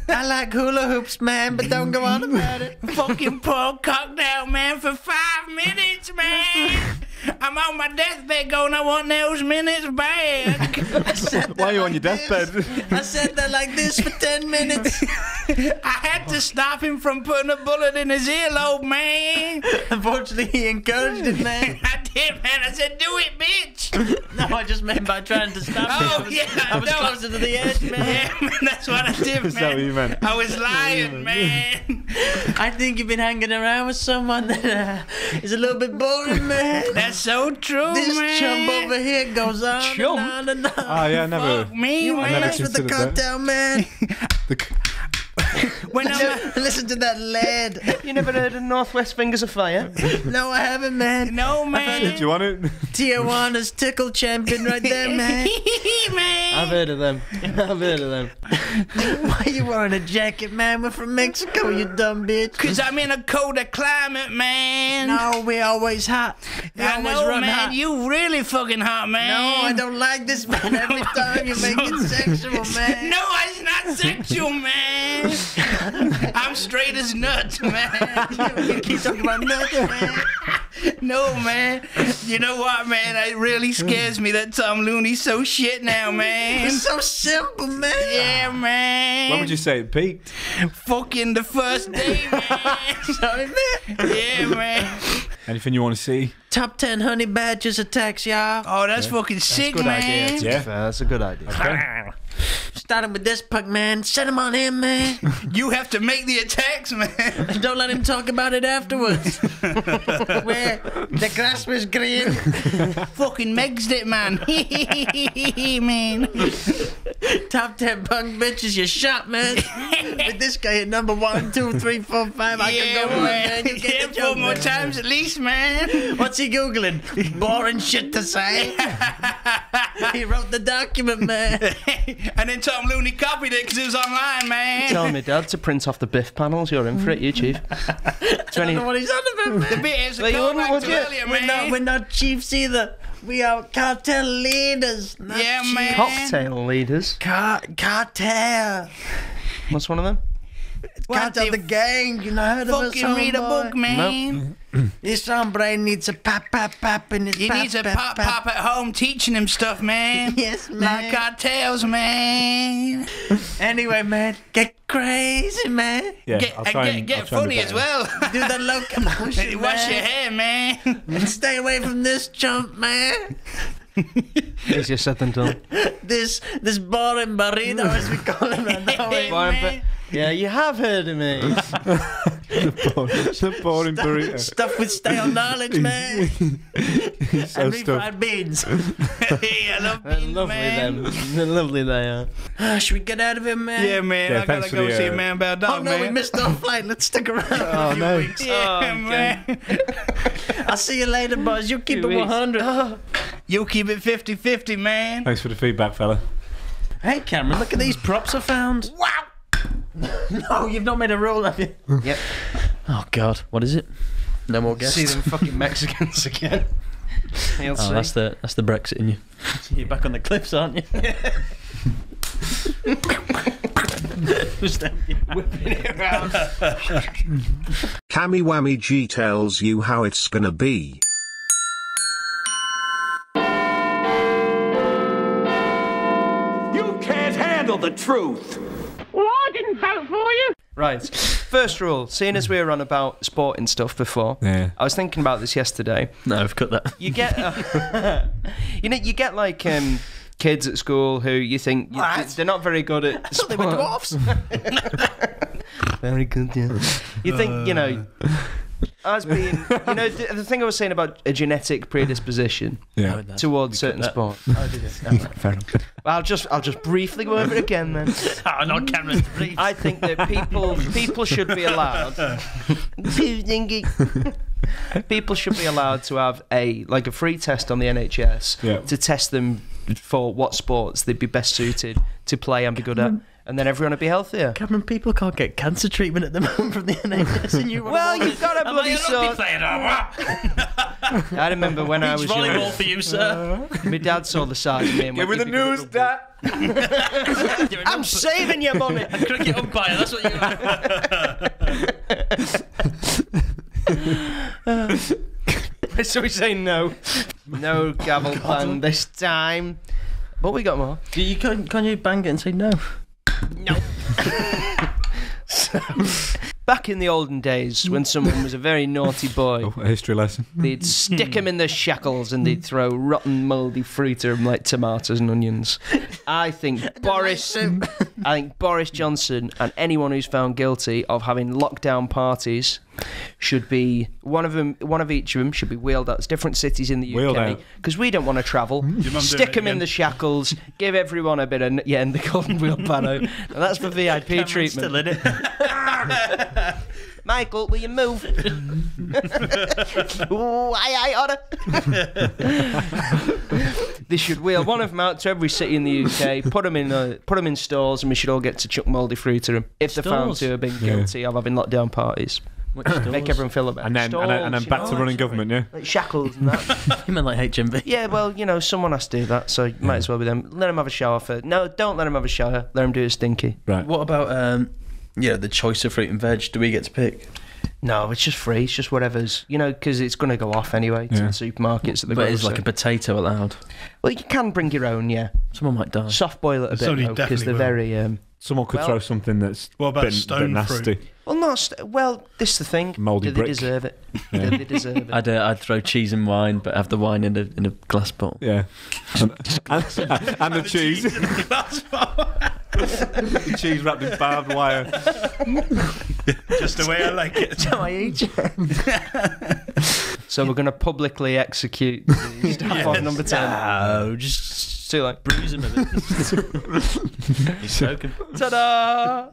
I like hula hoops, man, but don't go on about it. Fucking Paul cocked out, man, for five minutes, man. I'm on my deathbed going, I want those minutes back. *laughs* Why are you on like your deathbed? I said that like this for 10 minutes. *laughs* I had to stop him from putting a bullet in his earlobe, man. Unfortunately, he encouraged it, man. *laughs* I did, man. I said, do it, bitch. *laughs* No, I just meant by trying to stop it. Oh, I was, yeah, I was no. closer to the edge, man. *laughs* Yeah, man, that's what I did, man. Is that what you meant? I was lying, man. I think you've been hanging around with someone that uh, is a little bit boring, man. That's so true, this man. chump over here goes on Chump? and on and on. Oh, yeah, never. Fuck me, you want to man. never mess with the considered that. man? *laughs* The, When I'm *laughs* Listen to that lead. You never heard of Northwest Fingers of Fire? *laughs* No, I haven't, man. no, man. do man. you want it? Tijuana's tickle champion right there, *laughs* man. man. I've heard of them. I've heard of them. Why you wearing a jacket, man? We're from Mexico, you dumb bitch. Cause I'm in a colder climate, man. No, we always hot. We I always know, run man. hot. You really fucking hot, man. No, I don't like this, man. Every time you make it sexual, man. No, it's not sexual, man. I'm straight as nuts, man. *laughs* You keep talking about nuts, man. *laughs* No, man. You know what, man? It really scares me that Tom Looney's so shit now, *laughs* man. It's so simple, man. Yeah, man. When would you say it peaked? Fucking the first day, *laughs* man. Yeah, man. Anything you want to see? Top 10 honey badgers attacks, y'all. Oh, that's fucking sick, Good man. idea. To Yeah. be fair, that's a good idea. Okay. Starting with this pug, man. Set him on him, man. You have to make the attacks, man. Don't let him talk about it afterwards. Where the grass was green. *laughs* fucking Megs it, man. *laughs* man. Top 10 punk bitches you shot, man. *laughs* With this guy at number one, two, three, four, five. I yeah, can go on, man. You get the four joke, more man. times at least, man. What's he googling? Boring shit to say. he wrote the document, man. and then Tom Looney copied it because it was online, man. Tell me, Dad, to print off the biff panels. You're in for it, you, Chief. I don't know what he's on about, The man. bit is Well, you wouldn't, callback would to you? earlier, We're not, we're not chiefs either. We are cartel leaders. Not Yeah, chiefs. man. Cocktail leaders. Car- cartel. What's one of them? What Cartel the the gang. You know, heard of us, Fucking read a book, man. *clears throat* This hombre needs a pop, pop, pop in his He pop, needs a pop, pop pop at home teaching him stuff, man. *laughs* Yes, man. Like cartels, man. *laughs* Anyway, man, get crazy, man. Yeah, Get, I'll uh, try and, get I'll try funny as well. *laughs* Do the locomotion, Wash your hair, man. And stay away from this chump, man. Easier said than done. This this boring burrito, as we call him. I it. Boring man. Yeah, you have heard of me. the boring burrito. Stuff with stale knowledge, man. *laughs* so and stuffed. refried beans. hey, I love They're beans, lovely, man. them. They're lovely, they are. Ah, should we get out of here, man? Yeah, man. Yeah, I thanks gotta for go the, see uh, Man About Oh no, man. we missed our flight. Let's stick around. Oh, no. weeks. *laughs* Yeah, Oh, man. I'll see you later, boys. You keep Two it weeks. 100. You keep it 50-50, man. Thanks for the feedback, fella. Hey, Cameron, look at these props I found. Wow. *laughs* No, you've not made a roll, have you? Yep. Oh God, what is it? No more guests. See them fucking Mexicans again. *laughs* You'll Oh, see. that's the that's the Brexit in you. *laughs* You're back on the cliffs, aren't you? Just empty. Whipping it around. Cammy Whammy G tells you how it's gonna be. You can't handle the truth. Well, vote for you. Right. First rule, seeing as we were on about sporting stuff before, Yeah. I was thinking about this yesterday. No, I've cut that. You get, uh, *laughs* you know, you get like um, kids at school who you think you, they're not very good at. *laughs* They were dwarfs. *laughs* very good, yeah. You think you know, as being, you know, the, the thing I was saying about a genetic predisposition Yeah. towards certain sports. Oh, did it? fair enough. Well, I'll just, I'll just briefly go over it again then. *laughs* oh, not cameras, please. I think that people people should be allowed. *laughs* people should be allowed to have a like a free test on the NHS Yeah. to test them for what sports they'd be best suited to play and be good at, and then everyone would be healthier. Cameron, people can't get cancer treatment at the *laughs* moment from the NHS, and you. *laughs* Well, you've got a bloody sort. *laughs* I remember when I was volleyball young, for you, sir. my dad saw the side of me and went, "You'd be good at Dad. rugby." I'm saving your money. cricket umpire. That's what you. are. so we say no, no gavel plan this time. But we got more. You can, can you bang it and say no? No. *laughs* so, back in the olden days, when someone was a very naughty boy, Oh, *laughs* a history lesson. they'd stick him in the shackles and they'd throw rotten, mouldy fruit at him like tomatoes and onions. I think *laughs* Boris, I think Boris Johnson and anyone who's found guilty of having lockdown parties should be one of them. One of each of them should be wheeled out to different cities in the Wheeled UK because we don't want to travel. Stick them in the shackles. Give everyone a bit of yeah, in the *laughs* golden wheelbarrow. and that's for VIP treatment. Still in it. Michael, will you move? *laughs* Ooh, aye, aye, order. *laughs* they should wheel one of them out to every city in the UK, put them in, uh, put 'em in stores, and we should all get to chuck mouldy fruit to them if they're found to have been Yeah. guilty of having lockdown parties. Which? Make everyone feel a bit. And then, and then, and then back to running government, yeah? like shackles and that. *laughs* You meant like HMV. yeah, well, you know, someone has to do that, so you might as well be them. Let them have a shower first. No, don't let them have a shower. Let them do it stinky. Right. What about um, yeah, the choice of fruit and veg? Do we get to pick? No, it's just free. It's just whatever's, you know, because it's going to go off anyway to Yeah. the supermarkets. At the But is grocer. like a potato allowed? Well, you can bring your own, yeah. Someone might die. Soft boil it a bit Somebody because they're definitely very. Um, Someone could Well- throw something that's What about bit, stone bit nasty. fruit? well, not st- well. This is the thing. Mouldy Do they brick. deserve it? *laughs* Do they deserve it? I'd uh, I'd throw cheese and wine, but have the wine in a in a glass bottle. Yeah. *laughs* and, and, and the cheese. *laughs* the cheese wrapped in barbed wire. *laughs* Just the way I like it. *laughs* so we're going to publicly execute the staff on number ten. No, just Too like bruise him a bit. He's soaking. ta-da!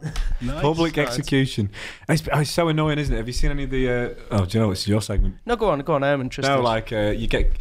Public execution. It's, it's so annoying, isn't it? Have you seen any of the? Uh, oh, do you know it's your segment? No, go on, go on. I'm interested. No, like uh, you get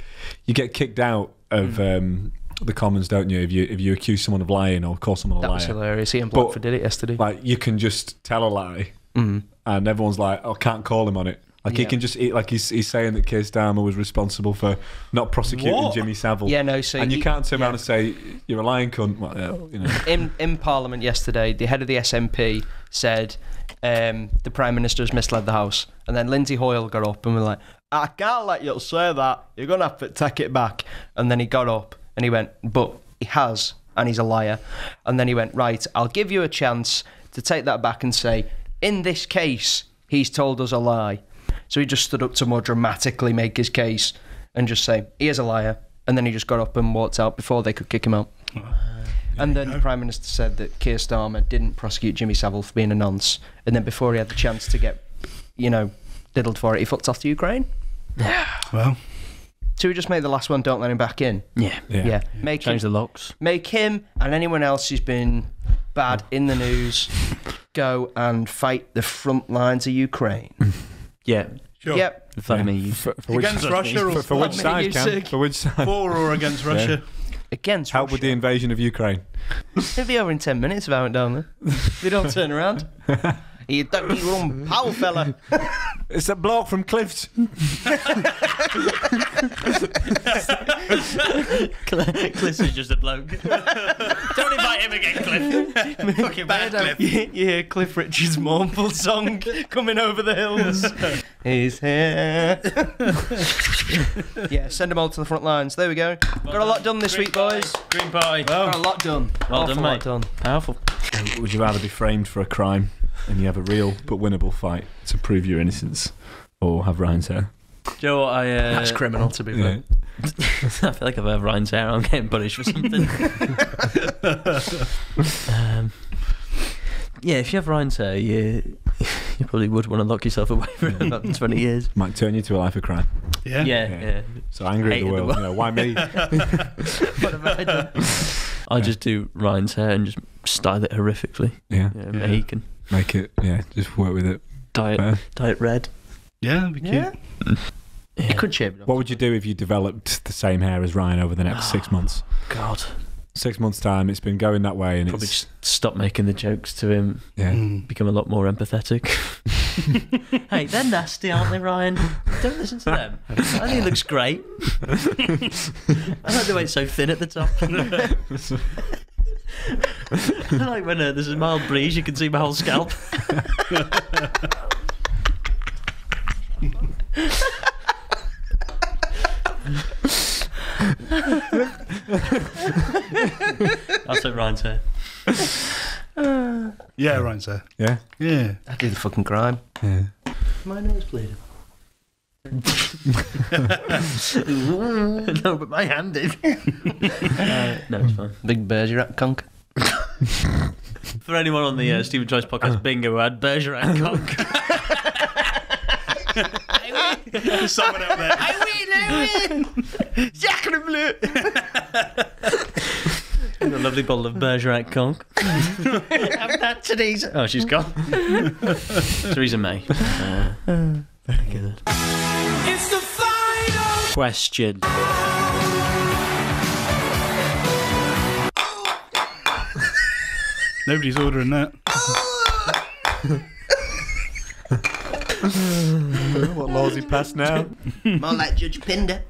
you get kicked out of um, the Commons, don't you? If you if you accuse someone of lying or call someone a that was liar, hilarious. Ian But- Blackford did it yesterday. like you can just tell a lie, Mm. and everyone's like, "Oh, can't call him on it." Like he can just eat. Like he's, he's saying that Keir Starmer was responsible for not prosecuting What? Jimmy Savile. Yeah, no. So and you he- can't turn yeah. around and say you're a lying cunt. Well, yeah, you know. in in Parliament yesterday, the head of the SNP said um, the Prime Minister has misled the House, and then Lindsay Hoyle got up and was like, "I can't let you say that. You're gonna have to take it back." And then he got up and he went, "But he has, and he's a liar." And then he went, "Right, I'll give you a chance to take that back and say, in this case, he's told us a lie." So he just stood up to more dramatically make his case and just say, "He is a liar." And then he just got up and walked out before they could kick him out. And then the Prime Minister said that Keir Starmer didn't prosecute Jimmy Savile for being a nonce. And then before he had the chance to get, you know, diddled for it, he fucked off to Ukraine. Yeah. Well, So we just make the last one, don't let him back in. Yeah. Yeah. Yeah. Make Change him, the locks. make him and anyone else who's been bad *laughs* in the news go and fight the front lines of Ukraine. *laughs* Yeah. sure. Yep. Vladimir. you- For, for which, Against Russia or for, for which side, Cam? For which side? For or against Russia? Against Help with the invasion of Ukraine. *laughs* It'll be over in 10 minutes if I went down there. They don't turn around. You don't need your own fella. It's a bloke from *laughs* Cliffs. Cliff is just a bloke. *laughs* Don't invite him again, Cliff. *laughs* Fucking bad Cliff. you, you hear Cliff Richard's mournful song coming over the hills. He's here. yeah, send them all to the front lines. There we go. Got a lot done this week, boys. Green pie. Got a lot done. Well Awful done, lot mate. done. Powerful. Would you rather be framed for a crime and you have a real but winnable fight to prove your innocence, or have Ryan's hair? Do you know I? Uh, That's criminal, to be Yeah. fair. *laughs* I feel like if I have Ryan's hair, I'm getting punished for something. *laughs* um, yeah, if you have Ryan's hair, you you probably would want to lock yourself away for about twenty years. Might turn you to a life of crime. Yeah. Yeah, Yeah. yeah. So angry at the Hated the world. world. You know, why me? *laughs* What have I done? I just do Ryan's hair and just style it horrifically. yeah. Yeah, Yeah. Mohican, Make it. Yeah. Just work with it. dye it, Fair. dye red. Yeah, that'd be cute. Yeah. Yeah. You could shave it off. What would you do if you developed the same hair as Ryan over the next six months? God, Six months time, it's been going that way, and probably it's just stop making the jokes to him. yeah. Mm. Become a lot more empathetic. *laughs* hey, they're nasty, aren't they, Ryan? Don't listen to them. *laughs* I think he looks great. *laughs* I like the way it's so thin at the top. I *laughs* like when uh, there's a mild breeze, you can see my whole scalp. That's what Ryan's hair. Yeah, Ryan's there. Yeah. Yeah. I do the fucking crime. Yeah. My nose bleeding. *laughs* no, but my hand did. uh, no, it's fine. Big Bergerac conk. *laughs* For anyone on the uh, Stephen Tries podcast bingo who had Bergerac conk, *laughs* There's someone out there. I win, I win. Jacques Bleu. A lovely bottle of Bergerac conk. Have that, Teresa. Oh, she's gone. Theresa May. Uh, very good. It's the final Question. *laughs* Nobody's ordering that. *laughs* what laws he passed now? *laughs* More like Judge Pinder.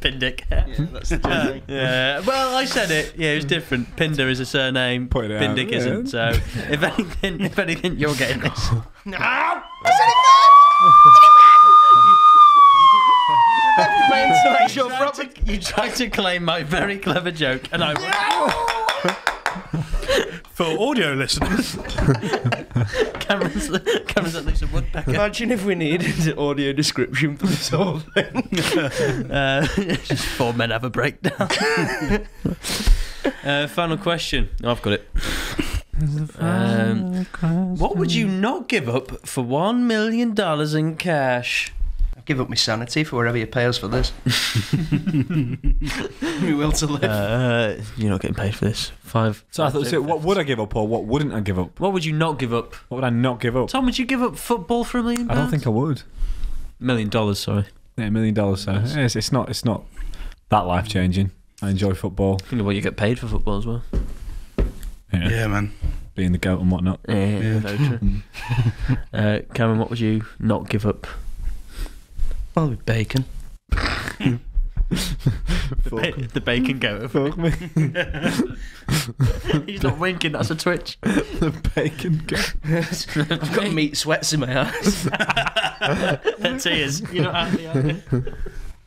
Pindick. That's the joke. Yeah, well, I said it. Yeah, it was different. Pinder is a surname. Pointed Pindick out, isn't. So, if anything, if anything, you're getting this. No! You tried, to, you tried to claim my very clever joke, and I For audio listeners, *laughs* Cameron's, Cameron's at least a woodpecker. Imagine if we needed an audio description for this whole thing. *laughs* Uh, *laughs* just four men have a breakdown. uh, final question. Oh, I've got it. Um, what would you not give up for one million dollars in cash? I'll give up my sanity for wherever you pay us for this. *laughs* we will to live. Uh, you're not getting paid for this. Five. So I thought, so what would I give up, or what wouldn't I give up? What would you not give up? What would I not give up? Tom, would you give up football for a million? I don't pounds? think I would. million dollars. Sorry. Yeah, a million dollars. So yeah, it's, it's not. It's not that life changing. I enjoy football. Think of what you get paid for football as well. Yeah, yeah, man. being the goat and whatnot. Yeah, very true. *laughs* uh, Cameron, what would you not give up? Well, with bacon. *laughs* The, ba- the bacon goat. Fuck me. *laughs* He's not winking. That's a twitch. the bacon goat. I've got meat sweats in my eyes. Tears. You're not happy, are you?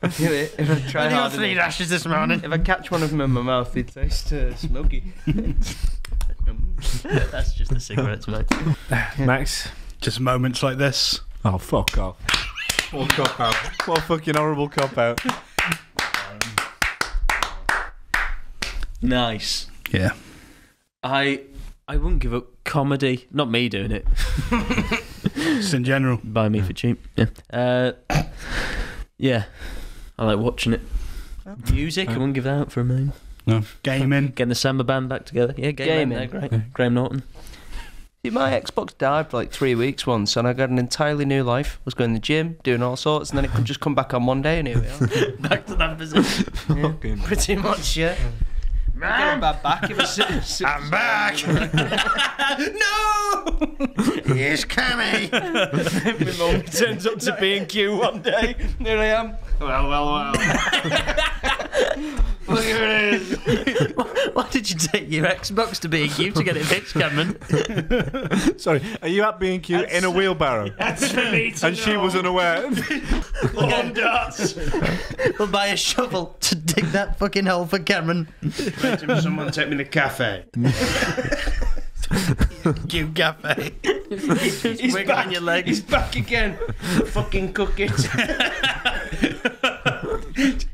If I *laughs* try I got hard three enough- dashes this morning. if I catch one of them in my mouth, it tastes uh, smoky. *laughs* That's just the cigarettes, mate. Max. Just moments like this. Oh fuck off. What cop out. What a fucking horrible cop out. Nice. Yeah. I I wouldn't give up comedy. Not me doing it. Just in general. Buy me for cheap. Yeah. Uh, yeah. I like watching it. Oh. Music, oh. I wouldn't give that up for a million. No. Gaming. *laughs* Getting the Samba band back together. Yeah, gaming. Gaming. They're great. Graham Norton. See, my Xbox died for like three weeks once, and I got an entirely new life. I was going to the gym, doing all sorts, and then it could just come back on one day, and here we are. *laughs* back to that position. Fucking. Oh, Pretty much, yeah. *laughs* I've got a bad back. If it's, I'm back. no! Here's Cammy. My mum turns up to B and Q one day. There I am. Well, well, well. Look who it is. *laughs* Why did you take your Xbox to B&Q to get it fixed, Cameron? *laughs* Sorry, are you at B and Q in a wheelbarrow? *laughs* That's for me to And she know. was unaware. Lawn darts. We'll buy a shovel to dig that fucking hole for Cameron. Imagine someone take me to cafe. Q Cafe. He's wiggling back. your legs. He's back again. Fucking cook it.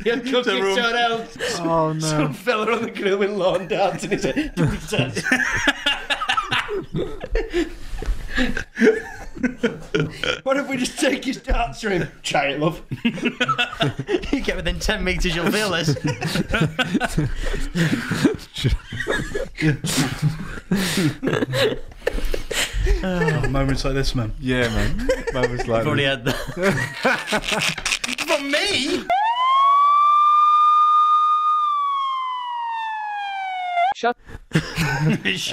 He'll cook it room. someone else. oh no. Some *laughs* fella on the grill with lawn darts in his head. what if we just take his darts from him? Try it, love. *laughs* You get within 10 metres, you'll feel this. Oh, moments like this, man. Yeah, man. Moments like I've already that. had that. *laughs* For me? *laughs* Shut.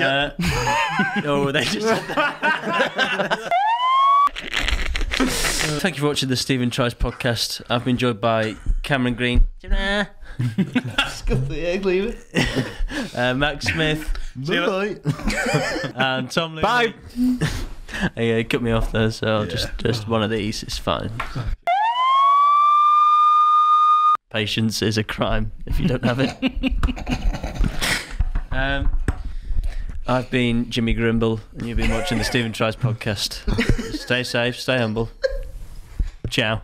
Uh, *laughs* oh, they just said that. *laughs* Thank you for watching the Stephen Tries podcast. I've been joined by Cameron Green, uh, Max Smith, and Tom Lee. Bye. Yeah, he cut me off there, so I'll just just one of these. It's fine. Patience is a crime if you don't have it. Um, I've been Jimmy Grimble, and you've been watching the Stephen Tries podcast. *laughs* stay safe, stay humble. Ciao.